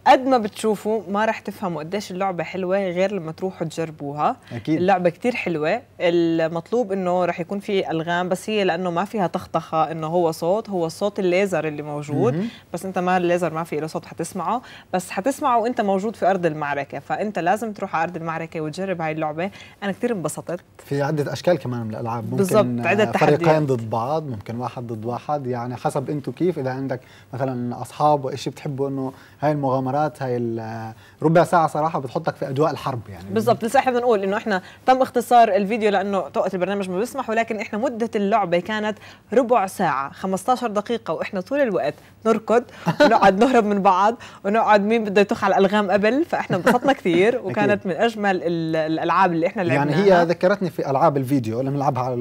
قد ما بتشوفوا ما رح تفهموا قديش اللعبة حلوة غير لما تروحوا تجربوها. أكيد. اللعبة كتير حلوة. المطلوب إنه رح يكون في ألغام بس هي لأنه ما فيها تخطخة إنه هو صوت هو صوت الليزر اللي موجود. مهم. بس أنت ما الليزر ما في له صوت حتسمعه. بس حتسمعه وأنت موجود في أرض المعركة. فأنت لازم تروح على أرض المعركة وتجرب هاي اللعبة. أنا كتير انبسطت. في عدة أشكال كمان من الألعاب. ممكن بالضبط، عدة آه،. فريقين ضد بعض ممكن واحد ضد واحد. يعني حسب أنتم كيف. إذا عندك مثلا أصحاب وإشي بتحبوا إنه هاي المغامرات هاي ال- ربع ساعة صراحة بتحطك في أجواء الحرب يعني. بالضبط لسه إحنا بدنا نقول إنه إحنا تم اختصار الفيديو لأنه توقت البرنامج ما بيسمح ولكن إحنا مدة اللعبة كانت ربع ساعة 15 دقيقة وإحنا طول الوقت نركض ونقعد نهرب من بعض ونقعد مين بده يطخ على الألغام قبل فإحنا انبسطنا كثير وكانت من أجمل ال- الألعاب اللي إحنا يعني لعبناها هي ذكرتني في ألعاب الفيديو اللي بنلعبها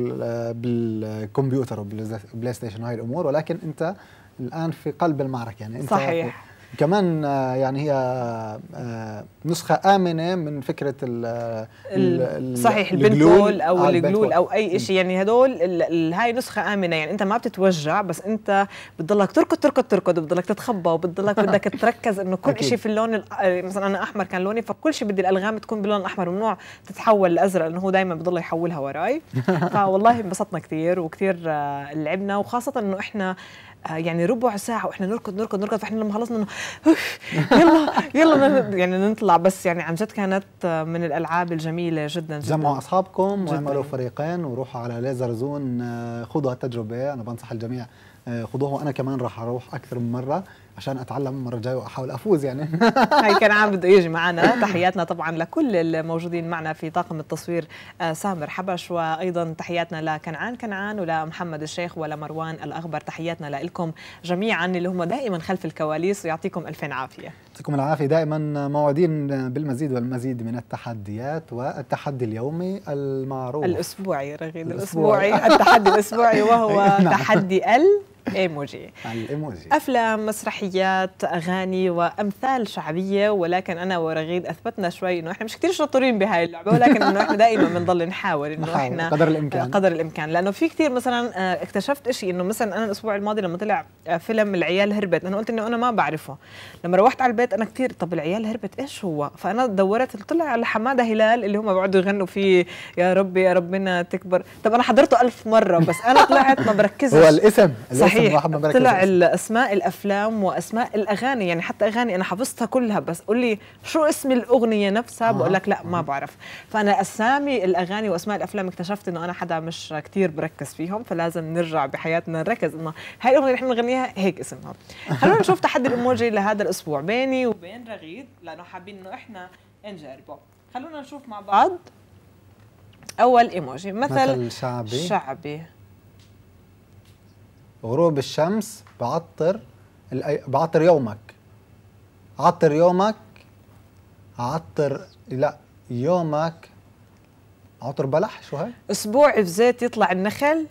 بالكمبيوتر و PlayStation وهي الأمور ولكن أنت الآن في قلب المعركة يعني. أنت صحيح. كمان آه، يعني هي آه، نسخة آمنة من فكرة ال ال- صحيح. ال paintball أو آه، الجلول. أو أي شيء يعني هدول هاي نسخة آمنة يعني أنت ما بتتوجع بس أنت بتضلك تركض تركض تركض وبتضلك تتخبى وبتضلك بدك تركز إنه كل. شيء في اللون ال- مثلا أنا أحمر كان لوني فكل شيء بدي الألغام تكون باللون الاحمر ممنوع تتحول لأزرق لأنه هو دائما بضل يحولها وراي فوالله انبسطنا كثير وكثير آه، لعبنا وخاصة إنه إحنا آه، يعني ربع ساعة وإحنا نركض نركض نركض فإحنا لما خلصنا إنه "أوف، يلا يلا يعني نطلع. بس يعني عن جد كانت آه، من الألعاب الجميلة جدا جدا. جمعوا أصحابكم. واعملوا فريقين وروحوا على ليزر زون آه، خذوا هالتجربة. أنا بنصح الجميع آه، خذوها وأنا كمان راح أروح أكثر من مرة. عشان أتعلم المرة الجاية وأحاول أفوز يعني. هاي كان عام بده يجي معنا. تحياتنا طبعا لكل الموجودين معنا في طاقم التصوير آه، سامر حبش وأيضا تحياتنا لكنعان كنعان ولمحمد الشيخ ولمروان الاغبر تحياتنا لكم جميعا اللي هم دائما خلف الكواليس. ويعطيكم ألف عافية. يعطيكم العافية. دائما موعدين بالمزيد والمزيد من التحديات والتحدي اليومي المعروف. الأسبوعي رغيد. الأسبوعي. التحدي الأسبوعي وهو نعم. تحدي ال ايموجي الايموجي. أفلام مسرحيات أغاني وأمثال شعبية ولكن أنا ورغيد أثبتنا شوي إنه إحنا مش كثير شاطرين بهاي اللعبة ولكن إنه إحنا دائما بنضل نحاول إنه إحنا قدر الإمكان. قدر الإمكان. لأنه في كثير مثلا آه، اكتشفت شيء إنه مثلا أنا الأسبوع الماضي لما طلع آه، فيلم العيال هربت أنا قلت إنه أنا ما بعرفه. لما روحت على البيت أنا كثير طب العيال هربت إيش هو؟ فأنا دورت طلع على حماده هلال اللي هم بيقعدوا يغنوا فيه يا ربي يا ربنا تكبر. طب أنا حضرته ألف مرة بس أنا طلعت ما بركزش. هو الاسم الاسم صحيح. طلع. الأسماء الأفلام وأسماء الأغاني يعني حتى أغاني أنا حفظتها كلها بس قول لي شو اسم الأغنية نفسها؟ بقول لك لا ما بعرف. فأنا أسامي الأغاني وأسماء الأفلام اكتشفت إنه أنا حدا مش كتير بركز فيهم فلازم نرجع بحياتنا نركز إنه هاي الأغنية اللي إحنا بنغنيها هيك اسمها. خلونا نشوف تحدي الإيموجي لهذا الأسبوع. بيني وبين رغيد لأنه حابين إنه إحنا نجربه. خلونا نشوف مع بعض. أول إيموجي مثل, مثل شعبي. شعبي. غروب الشمس بعطر بعطر يومك. عطر يومك عطر لا يومك. عطر بلح شو هاي؟ أسبوع في زيت يطلع النخل؟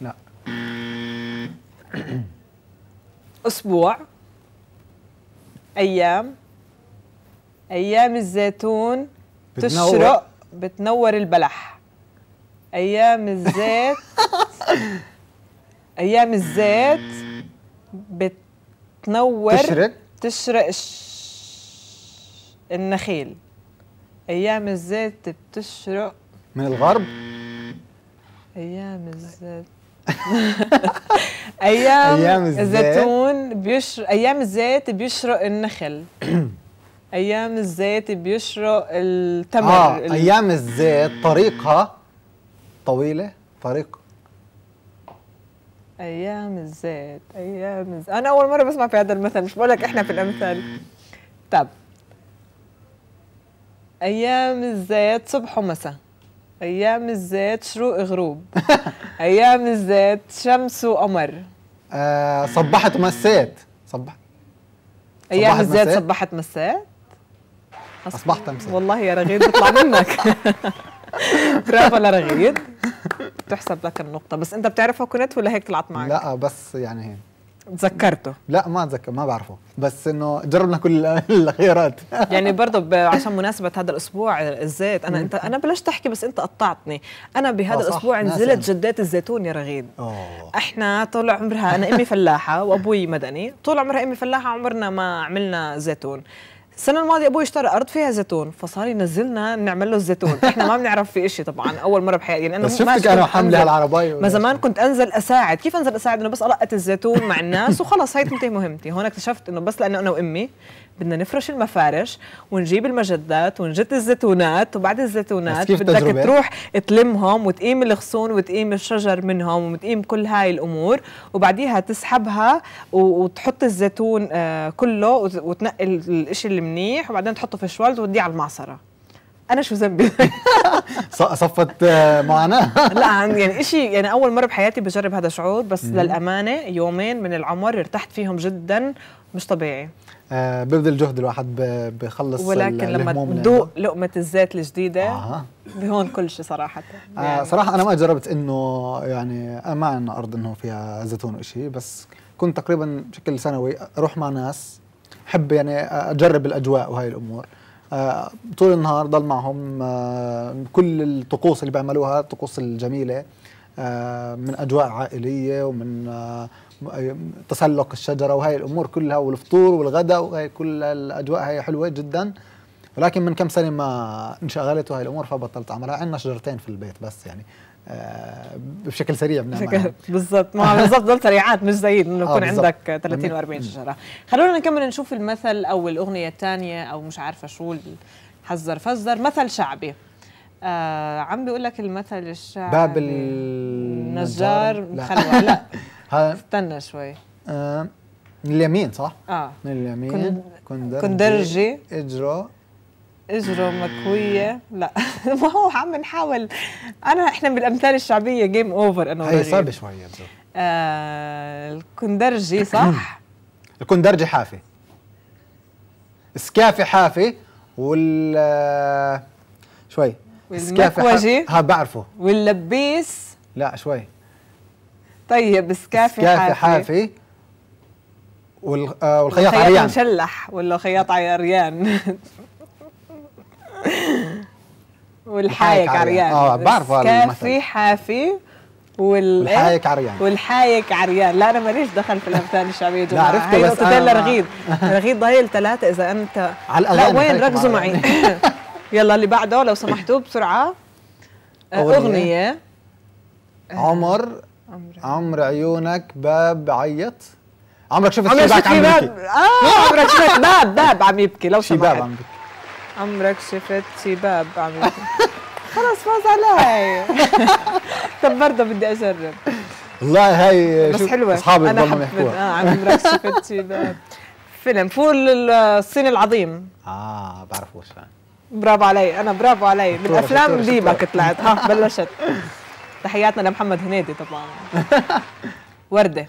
لا. أسبوع. أيام. أيام الزيتون بتنور. تشرق بتنور البلح. أيام الزيت أيام الزيت بتنور تشرق؟ بتشرق الش- النخيل. أيام الزيت بتشرق. من الغرب؟ أيام الزيت. أيام, أيام الزيت. الزيتون بيشرق أيام الزيت بيشرق النخل. أيام الزيت بيشرق التمر. آه ال- أيام الزيت طريقها طويلة طريق أيام الزيت أيام الزيت أنا أول مرة بسمع في هذا المثل مش بقول لك إحنا في الأمثال. طب أيام الزيت صبح ومساء أيام الزيت شروق غروب أيام الزيت شمس وقمر. آه صبحت ومسيت. صبح. أيام صبحت الزيت؟ صبحت مساء أصبحت امسي والله يا رغيد بيطلع منك. برافو لرغيد تحسب لك النقطة. بس أنت بتعرفه كنت ولا هيك طلعت معك؟ لا بس يعني تذكرته. لا ما أتذكر ما بعرفه. بس إنه جربنا كل الخيارات. يعني برضه عشان مناسبة هذا الأسبوع الزيت. أنا أنت أنا بلشت أحكي بس أنت قطعتني. أنا بهذا آه ناسي نزلت. جدات الزيتون يا رغيد. أوه. إحنا طول عمرها أنا أمي فلاحة وأبوي مدني. طول عمرها أمي فلاحة عمرنا ما عملنا زيتون. السنة الماضية أبوي اشترى أرض فيها زيتون فصار ينزلنا نعمل له الزيتون، إحنا ما بنعرف في إشي طبعا أول مرة بحياتي. يعني أنا بس شفتك كنت أنا وحملة أنزل- هالعربايه ما زمان كنت أنزل أساعد. كيف أنزل أساعد؟ إنه بس ألقط الزيتون مع الناس وخلص هاي تنتهي مهمتي. هون اكتشفت إنه بس لأنه أنا وأمي بدنا نفرش المفارش ونجيب المجدات ونجد الزيتونات وبعد بس الزيتونات كيف بدك؟ تروح تلمهم وتقيم الغصون وتقيم الشجر منهم وتقيم كل هاي الأمور وبعديها تسحبها وتحط الزيتون آه كله وت- وتنقي الإشي المنيح وبعدين تحطه في شوال وتوديه على المعصرة. أنا شو ذنبي؟ صفت آه، معاناة؟ لا عن- يعني إشي يعني أول مرة بحياتي بجرب هذا الشعور بس للأمانة يومين من العمر ارتحت فيهم جدا مش طبيعي. آه ببذل جهد الواحد بخلص ولكن لما اللي تذوق لقمة الزيت الجديدة آه. بهون كل شيء صراحة. آه صراحة أنا ما جربت إنه يعني ما عندنا أرض إنه فيها زيتون وإشي بس كنت تقريبا بشكل سنوي أروح مع ناس أحب يعني أجرب الأجواء وهاي الأمور. آه طول النهار ضل معهم آه كل الطقوس اللي بيعملوها الطقوس الجميلة آه من أجواء عائلية ومن تسلق الشجرة وهاي الأمور كلها والفطور والغداء وهي كل الأجواء هاي حلوة جدا. ولكن من كم سنة ما انشغلت وهي الأمور فبطلت أعملها. عندنا شجرتين في البيت بس يعني. بشكل سريع بنعملها. بالضبط. ما بالضبط دول سريعات مش زي إنه آه، يكون بالضبط. عندك 30 لما- و40 شجرة. خلونا نكمل نشوف المثل أو الأغنية الثانية أو مش عارفة شو حذر فزر مثل شعبي. آه عم بيقول لك المثل الشعبي. باب النجار لا. خلوه لا. ها. استنى شوي. آه من اليمين صح؟ آه. من اليمين. كن- كندرجي. كندرجي. اجره مكوية. لا. ما هو عم نحاول. أنا إحنا بالأمثال الشعبية جيم اوفر أنا هي. صعبة شوية بزو آه الكندرجي صح؟ الكندرجي حافي. سكافي حافي وال آه، شوي. والمكوجي. ها بعرفه. واللبيس؟ لا شوي. طيب سكافي سكافي حافي, حافي. آه والخياط خياط عريان. مشلح ولا خياط عريان. والحايك عريان آه، بعرف. سكافي حافي وال والحايك عريان. والحايك عريان لا أنا ماليش دخل في الامثال الشعبية عرفته هاي بس ما- لرغيد رغيد ضايل ثلاثة إذا انت على لا الأغاني وين؟ ركزوا معي. يلا اللي بعده لو سمحتوا بسرعة. آه، أغنية. اغنيه عمر عمر. عيونك باب بعيط عمرك شفت شباك عم يبكي؟ آه عمرك شفت باب باب عم يبكي لو شباب سمحت. عم يبكي. عمرك شفت شباب عم خلص فاز علي. طب برضه بدي أجرب. والله هاي بس شو حلوة. أصحابي أنا حبيت آه عمرك شفت شباب فيلم فول الصين العظيم. آه بعرفوش يعني. برافو علي أنا برافو علي. شطورة، ديبك شطورة. طلعت ها بلشت. تحياتنا لمحمد هنيدي طبعا. وردة.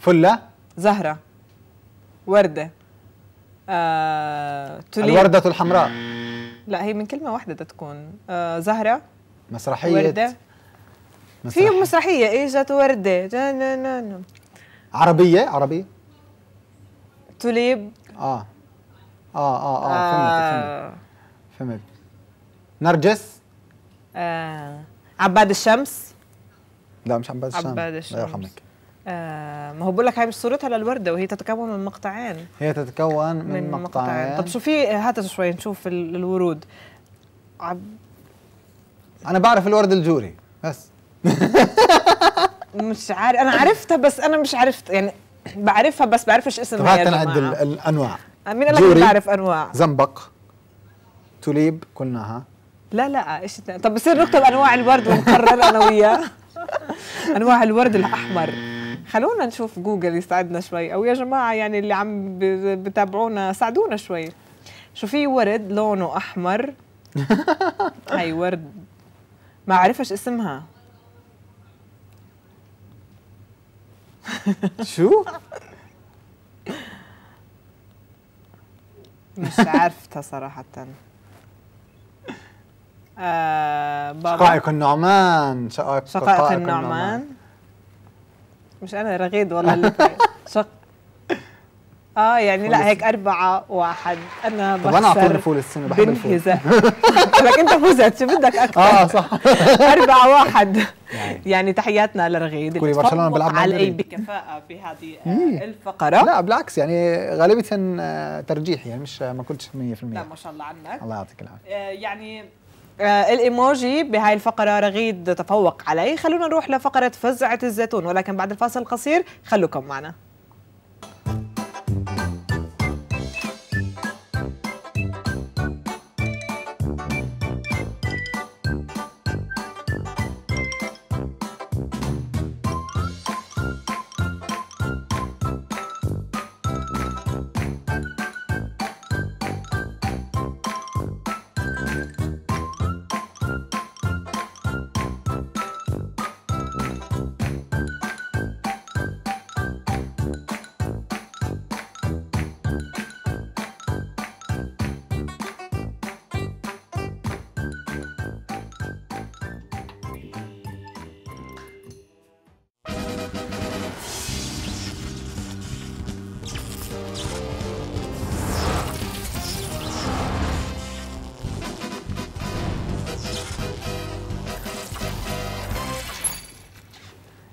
فلة؟ زهرة. وردة. آه، الوردة الحمراء. لا هي من كلمة واحدة تكون. آه زهرة. مسرحية. وردة. في مسرحية. مسرحية إجت وردة. نا- نا- نا. عربية عربية توليب. آه. آه آه آه فهمت آه. فهمت. فهمت نرجس. آه. عباد الشمس. لا مش عباد الشام عباد الله الشمس. يرحمك آه ما هو بقول لك هاي مش صورتها للوردة وهي تتكون من مقطعين. هي تتكون من, من مقطعين. طب شو في هات شوي نشوف ال- الورود. عب... أنا بعرف الورد الجوري بس. مش عارف أنا عرفتها بس أنا مش عرفت يعني بعرفها بس بعرفش طب اسمها هات نعد الأنواع. مين قال لك بعرف أنواع؟ زنبق توليب قلناها لا لا إيش؟ طب بصير نكتب أنواع الورد ونقرر أنا وياه. أنواع الورد الأحمر. خلونا نشوف جوجل يساعدنا شوي أو يا جماعة يعني اللي عم بتابعونا ساعدونا شوي. شو في ورد لونه أحمر؟ هاي ورد. ما عرفش اسمها. شو؟ مش عارفتها صراحة. آه بابا. شقائق النعمان شقائق شقائق النعمان. مش أنا رغيد والله اللي. شق. آه يعني لا هيك أربعة واحد. أنا طب أنا أعطوني بخسر. فول السنة بحب الفول لك أنت فزت شو بدك أكثر آه صح. أربعة واحد. يعني. تحياتنا لرغيد. اللي برشلونة بيلعب علي مدريد. بكفاءة في هذه آه، مم. الفقرة؟ لا بالعكس يعني غالبا آه، ترجيح يعني مش ما كنتش 100% لا ما شاء الله عنك. الله يعطيك العافية. آه، يعني آه الإيموجي بهاي الفقرة رغيد تفوق علي. خلونا نروح لفقرة فزعة الزيتون ولكن بعد الفاصل القصير خلوكم معنا.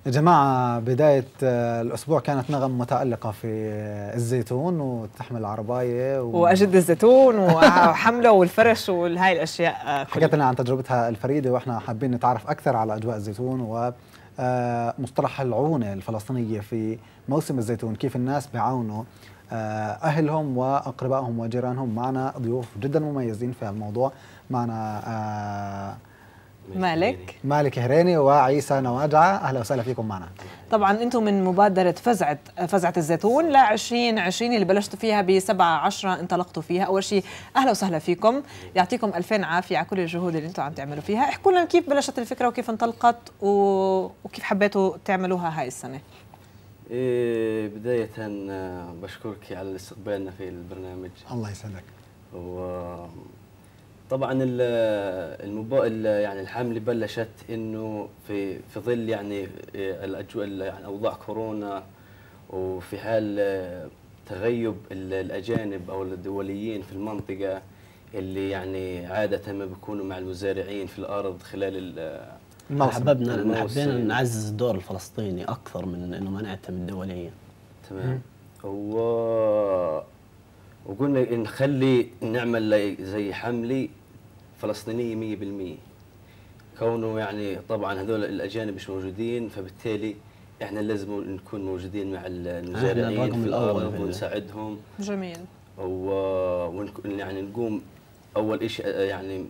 يا جماعة بداية آه، الأسبوع كانت نغم متألقة في آه، الزيتون وتحمل عرباية و... وأجد الزيتون وحملة والفرش وهاي الأشياء آه، كلها. حكت لنا عن تجربتها الفريدة وإحنا حابين نتعرف أكثر على أجواء الزيتون و آه، مصطلح العونة الفلسطينية في موسم الزيتون كيف الناس بيعاونوا أهلهم وأقربائهم وجيرانهم معنا ضيوف جدا مميزين في الموضوع معنا مالك؟ مالك هريني وعيسى نواجعة أهلا وسهلا فيكم معنا. طبعا أنتم من مبادرة فزعه فزعة الزيتون. ل 2020 اللي بلشتوا فيها ب 7 10 انطلقتوا فيها. أول شيء أهلا وسهلا فيكم. يعطيكم ألفين عافية على كل الجهود اللي أنتم عم تعملوا فيها. احكوا لنا كيف بلشت الفكرة وكيف انطلقت و... وكيف حبيتوا تعملوها هاي السنة. إيه بداية آه، بشكرك على استقبالنا في البرنامج. الله يسعدك. و طبعا ال- المبا... ال- يعني الحملة بلشت إنه في في ظل يعني الاجواء ال- يعني أوضاع كورونا وفي حال تغيب ال- الأجانب أو الدوليين في المنطقة اللي يعني عادة ما بيكونوا مع المزارعين في الأرض خلال ال- الموسم. حببنا. حبينا نعزز الدور الفلسطيني أكثر من إنه ما نعتمد دوليا تمام و وقلنا نخلي نعمل زي حملة فلسطينية 100% كونه يعني طبعا هذول الأجانب مش موجودين فبالتالي إحنا لازم نكون موجودين مع المزارعين الرقم في الأول الأرض في ال- ونساعدهم. جميل. و ونك- يعني نقوم أول شيء يعني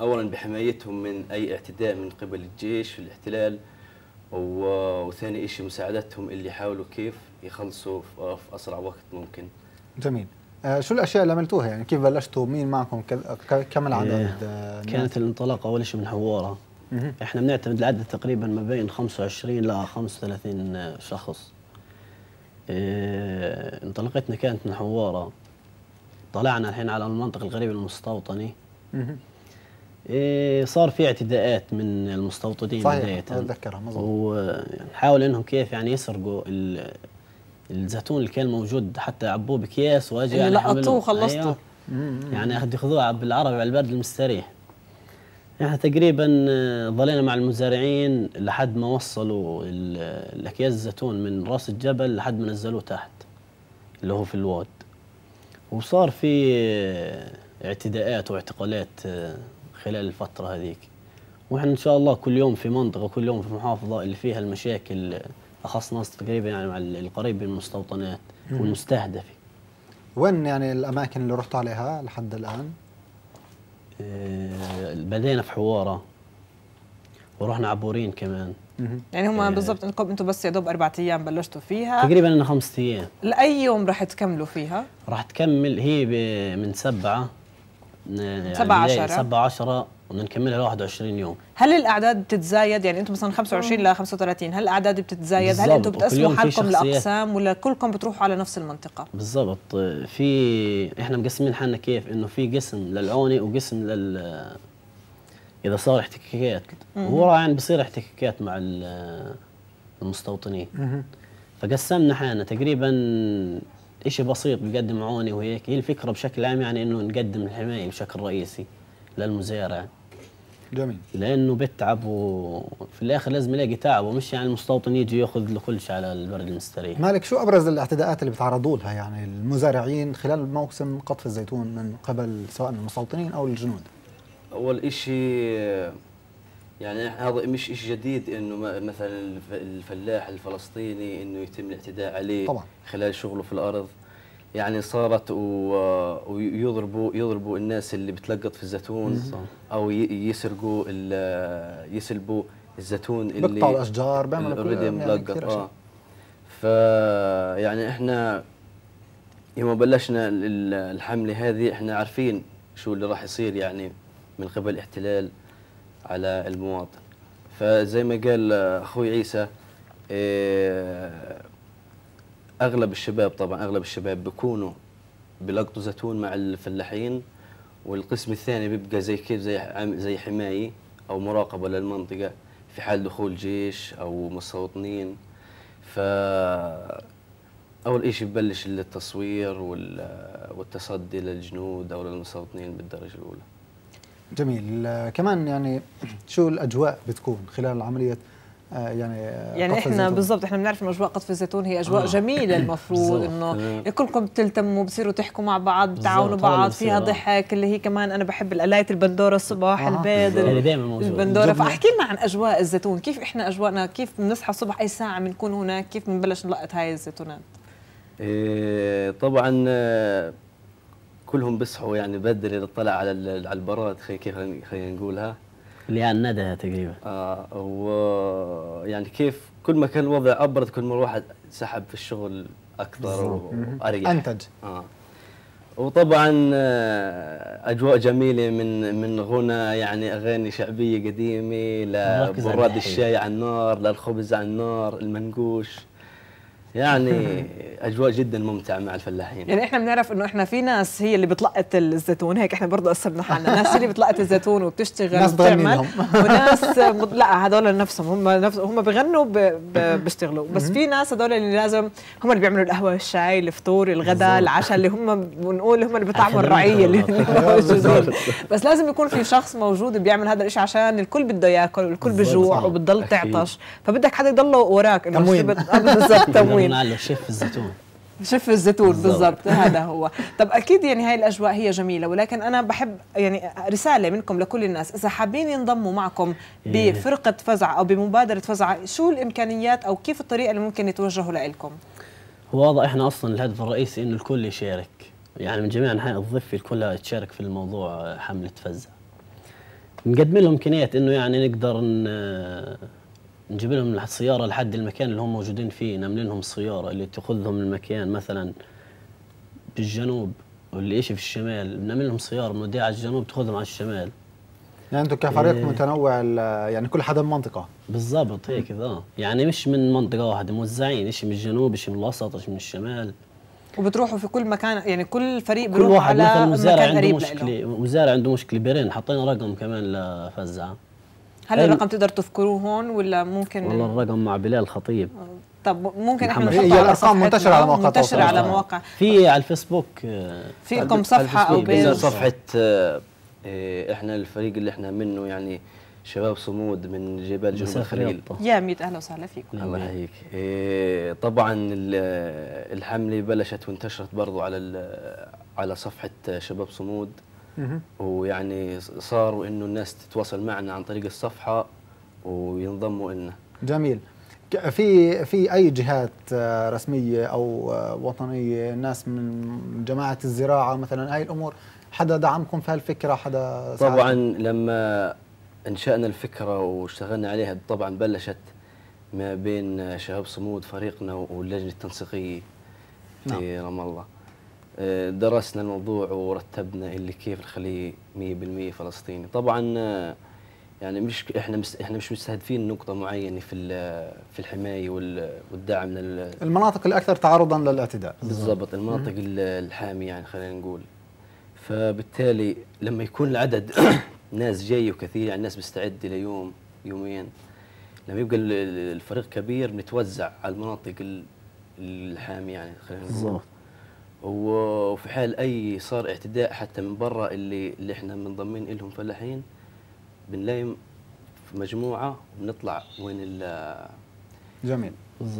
أولا بحمايتهم من أي اعتداء من قبل الجيش الاحتلال. و- وثاني شيء مساعدتهم اللي يحاولوا كيف يخلصوا في في أسرع وقت ممكن. جميل. آه، شو الأشياء اللي عملتوها يعني؟ كيف بلشتوا؟ مين معكم؟ كم العدد؟ إيه، آه،؟ كانت الانطلاقة أول شيء من حواره. إحنا بنعتمد العدد تقريبا ما بين 25 ل 35 شخص. إيه، انطلاقتنا كانت من حواره طلعنا الحين على المنطقة القريبه المستوطنه مهم. إيه، صار في اعتداءات من المستوطنين صحيح بداية. أتذكرها مظبوط. ونحاول إنهم كيف يعني يسرقوا الزيتون اللي كان موجود حتى عبوه باكياس وأجي اللي يعني لقطوه حملوه. وخلصتوا. أيوة. يعني اخذ ياخذوه بالعربي على البرد المستريح إحنا تقريبا آه، ظلينا مع المزارعين لحد ما وصلوا ال- الأكياس الزيتون من راس الجبل لحد ما نزلوه تحت اللي هو في الواد وصار في آه، اعتداءات واعتقالات آه، خلال الفترة هذيك وإحنا إن شاء الله كل يوم في منطقة كل يوم في محافظة اللي فيها المشاكل أخص ناس تقريبا يعني مع القريب من المستوطنات والمستهدفة. وين يعني الأماكن اللي رحت عليها لحد الآن؟ آه بدينا في حوارة. ورحنا عبورين كمان. يعني هم آه بالضبط انكم أنتم بس يا دوب أربع أيام بلشتوا فيها. تقريبا أنا خمس أيام. لأي يوم رح تكملوا فيها؟ رح تكمل هي من سبعة 17 17 بدنا نكملها 21 يوم. هل الأعداد بتتزايد؟ يعني أنتم مثلا 25 ل 35 هل الأعداد بتتزايد؟ هل أنتم بتقسموا حالكم لأقسام ولا كلكم بتروحوا على نفس المنطقة؟ بالضبط. في إحنا مقسمين حالنا كيف؟ إنه في قسم للعوني وقسم لل إذا صار احتكاكات. هو يعني بصير احتكاكات مع المستوطنين. فقسمنا حالنا. تقريبا شيء بسيط بقدم عوني وهيك. هي الفكرة بشكل عام يعني إنه نقدم الحماية بشكل رئيسي. للمزارع جميل. لأنه بتعب وفي الآخر لازم يلاقي تعب ومش يعني المستوطن يجي يأخذ له كل شيء على البرد المستريح. مالك شو أبرز الاعتداءات اللي بتعرضوا لها؟ يعني المزارعين خلال موسم قطف الزيتون من قبل سواء المستوطنين أو الجنود؟ أول إشي يعني هذا مش إشي جديد إنه مثلا الف- الفلاح الفلسطيني إنه يتم الاعتداء عليه طبعاً. خلال شغله في الأرض. يعني صارت ويضربوا يضربوا الناس اللي بتلقط في الزيتون. أو ي- يسرقوا ال- يسلبوا الزيتون اللي بيقطعوا الأشجار، بيعملوا كل- اوريدي يعني ملقط كثير آه. ف يعني إحنا يوم بلشنا ال- ال- الحملة هذه إحنا عارفين شو اللي راح يصير يعني من قبل الاحتلال على المواطن فزي ما قال أخوي عيسى إيه، أغلب الشباب طبعا أغلب الشباب بيكونوا بيلقطوا زيتون مع الفلاحين والقسم الثاني بيبقى زي كيف زي زي حماية أو مراقبة للمنطقة. في حال دخول جيش أو مستوطنين. ف أول شيء ببلش التصوير وال- والتصدي للجنود أو للمستوطنين بالدرجة الأولى. جميل. آه، كمان يعني شو الأجواء بتكون خلال عملية يعني آه، يعني إحنا؟ بالضبط إحنا بنعرف إنه أجواء قطف الزيتون هي أجواء آه. جميلة المفروض. إنه تمام. كلكم بتلتموا بتصيروا تحكوا مع بعض بتعاونوا بعض فيها آه. ضحك اللي هي كمان أنا بحب الالايه البندورة الصباح آه. البيض اللي دايما موجود. البندورة جبنة. فاحكي لنا عن أجواء الزيتون كيف إحنا أجواءنا كيف بنصحى الصبح أي ساعة بنكون هناك كيف بنبلش نلقط هاي الزيتونات إيه، طبعا آه، كلهم بيصحوا يعني بدري للطلع على ال- على البراد خلينا نقولها اللي الندى تقريبا آه و يعني كيف كل ما كان الوضع ابرد كل ما الواحد سحب في الشغل أكثر. واريح أنتج. آه وطبعا آه، أجواء جميلة من من غنى يعني أغاني شعبية قديمة لبراد. الشاي على النار للخبز على النار المنقوش يعني أجواء جدا ممتعة مع الفلاحين. يعني إحنا بنعرف إنه إحنا في ناس هي اللي بتلقط الزيتون هيك إحنا برضه قسمنا حالنا. ناس هي اللي بتلقط الزيتون وبتشتغل ناس وبتعمل. لهم. وناس مد- لا هدول نفسهم هم نفس هم بيغنوا ب- ب- بيشتغلوا. بس في ناس هدول اللي لازم هم اللي بيعملوا القهوة الشاي الفطور الغداء العشاء اللي هم بنقول هم اللي بيطعموا الرعية اللي موجودين. بس لازم يكون في شخص موجود بيعمل هذا الشيء عشان الكل بده ياكل والكل. بجوع. وبتضل. تعطش. فبدك حدا يضل وراك إنه آه، بالضبط تموين. له شيف الزيتون. شف الزيتون بالضبط. هذا هو. طب أكيد يعني هاي الأجواء هي جميلة ولكن أنا بحب يعني رسالة منكم لكل الناس. إذا حابين ينضموا معكم إيه. بفرقة فزع أو بمبادرة فزع شو الإمكانيات أو كيف الطريقة اللي ممكن يتوجهوا لكم هو واضح إحنا أصلا الهدف الرئيسي إنه الكل يشارك. يعني من جميع أنحاء الضفه الكل تشارك في الموضوع حملة فزع. نقدم لهم امكانيات إنه يعني نقدر نجيب لهم السياره لحد المكان اللي هم موجودين فيه نعمل لهم السياره اللي تأخذهم المكان مثلا بالجنوب واللي إشي في الشمال بنعمل لهم سيارة مودية على الجنوب تأخذهم على الشمال. يعني أنتم كفريق إيه. متنوع يعني كل حدا بمنطقه بالضبط هيك آه. يعني مش من منطقة واحدة موزعين شيء من الجنوب شيء من الوسط شيء من الشمال. وبتروحوا في كل مكان يعني كل فريق كل بيروح واحد مثلا على مزارع عنده مشكلة مزارع عنده مشكلة. بيرن حطينا رقم كمان لفزعة. هل الرقم تقدر تذكروه هون ولا ممكن والله الرقم مع بلال خطيب طب ممكن إحنا محمد. نحطه هي صفحتنا منتشرة على مواقع منتشرة التواصل على. مواقع في على الفيسبوك آه، في لكم صفحة أو page صفحة آه، إحنا الفريق اللي إحنا منه يعني شباب صمود من جبال جنوب الخليل. يا ميت أهلا وسهلا فيكم الله يحييك إيه، طبعا ال- الحملة بلشت وانتشرت برضو على ال- على صفحة شباب صمود. ويعني صاروا إنه الناس تتواصل معنا عن طريق الصفحة وينضموا لنا جميل. في في أي جهات آه، رسمية أو آه، وطنية ناس من جماعة الزراعة مثلا هاي الأمور حدا دعمكم في هالفكرة؟ حدا ساعدكم؟ طبعا لما انشأنا الفكرة واشتغلنا عليها طبعا بلشت ما بين شباب صمود فريقنا واللجنة التنسيقية في رام الله. درسنا الموضوع ورتبنا اللي كيف نخليه 100% فلسطيني. طبعا آه، يعني مش إحنا مس إحنا مش مستهدفين نقطة معينة في في الحماية وال- والدعم لل المناطق الاكثر تعرضا للاعتداء. بالضبط المناطق ال- الحامية يعني خلينا نقول. فبالتالي لما يكون العدد ناس جاي وكثير يعني الناس بتستعد ليوم يومين لما يبقى ال- ال- الفريق كبير بنتوزع على المناطق ال- الحامية يعني خلينا نقول. بالضبط. و- وفي حال أي صار اعتداء حتى من برا اللي اللي إحنا منضمين لهم فلاحين بنلاقي في مجموعة وبنطلع وين ال جميل.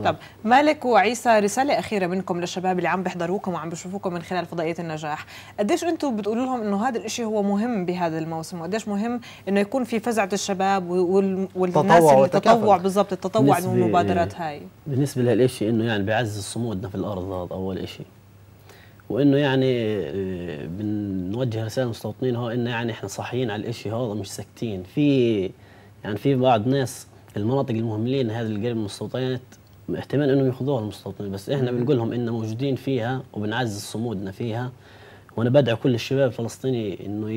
طب مالك وعيسى رسالة أخيرة منكم للشباب اللي عم بيحضروكم وعم بيشوفوكم من خلال فضائية النجاح. قديش أنتم بتقولوا لهم أنه هذا الإشي هو مهم بهذا الموسم؟ وقديش مهم أنه يكون في فزعة الشباب وال... والناس تطوع اللي. تطوع بالضبط التطوع بالنسبة- من المبادرات هاي. بالنسبة لهالشيء إنه يعني بيعزز صمودنا في الأرض هذا أول شيء وإنه يعني آه، بنوجه رسالة للمستوطنين هو إنه يعني إحنا صاحيين على الإشي هذا مش ساكتين في يعني في بعض ناس المناطق المهملين هذه من المستوطنات احتمال إنهم يأخذوها المستوطنين بس إحنا. بنقول لهم ان موجودين فيها وبنعزز صمودنا فيها وأنا بدعو كل الشباب الفلسطيني إنه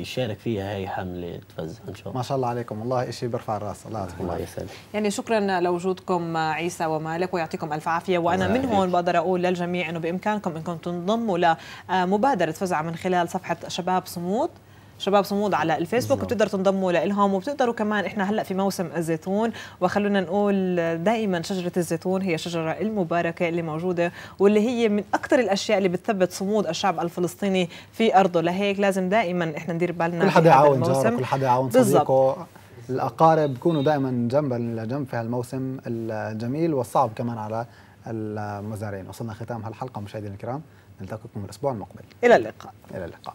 يشارك فيها هاي حملة تفزع إن شاء الله. ما شاء الله عليكم. والله شيء بيرفع الرأس. الله يعطيكم الله يسعدك. يعني شكرا لوجودكم عيسى ومالك ويعطيكم ألف عافية. وأنا من هون بقدر أقول للجميع إنه بإمكانكم إنكم تنضموا لمبادرة فزع من خلال صفحة شباب صمود. شباب صمود على الفيسبوك. بتقدروا تنضموا لهم وبتقدروا كمان إحنا هلأ في موسم الزيتون وخلونا نقول دائما شجرة الزيتون هي الشجره المباركة اللي موجودة واللي هي من أكثر الأشياء اللي بتثبت صمود الشعب الفلسطيني في أرضه. لهيك لازم دائما إحنا ندير بالنا كل حدا يعاون جاره. كل حدا يعاون. صديقه. الأقارب بكونوا دائما جنبا لجنب في هالموسم الجميل والصعب كمان على المزارعين. وصلنا ختام هالحلقة مشاهدينا الكرام نلتقيكم الأسبوع المقبل. إلى اللقاء. إلى اللقاء.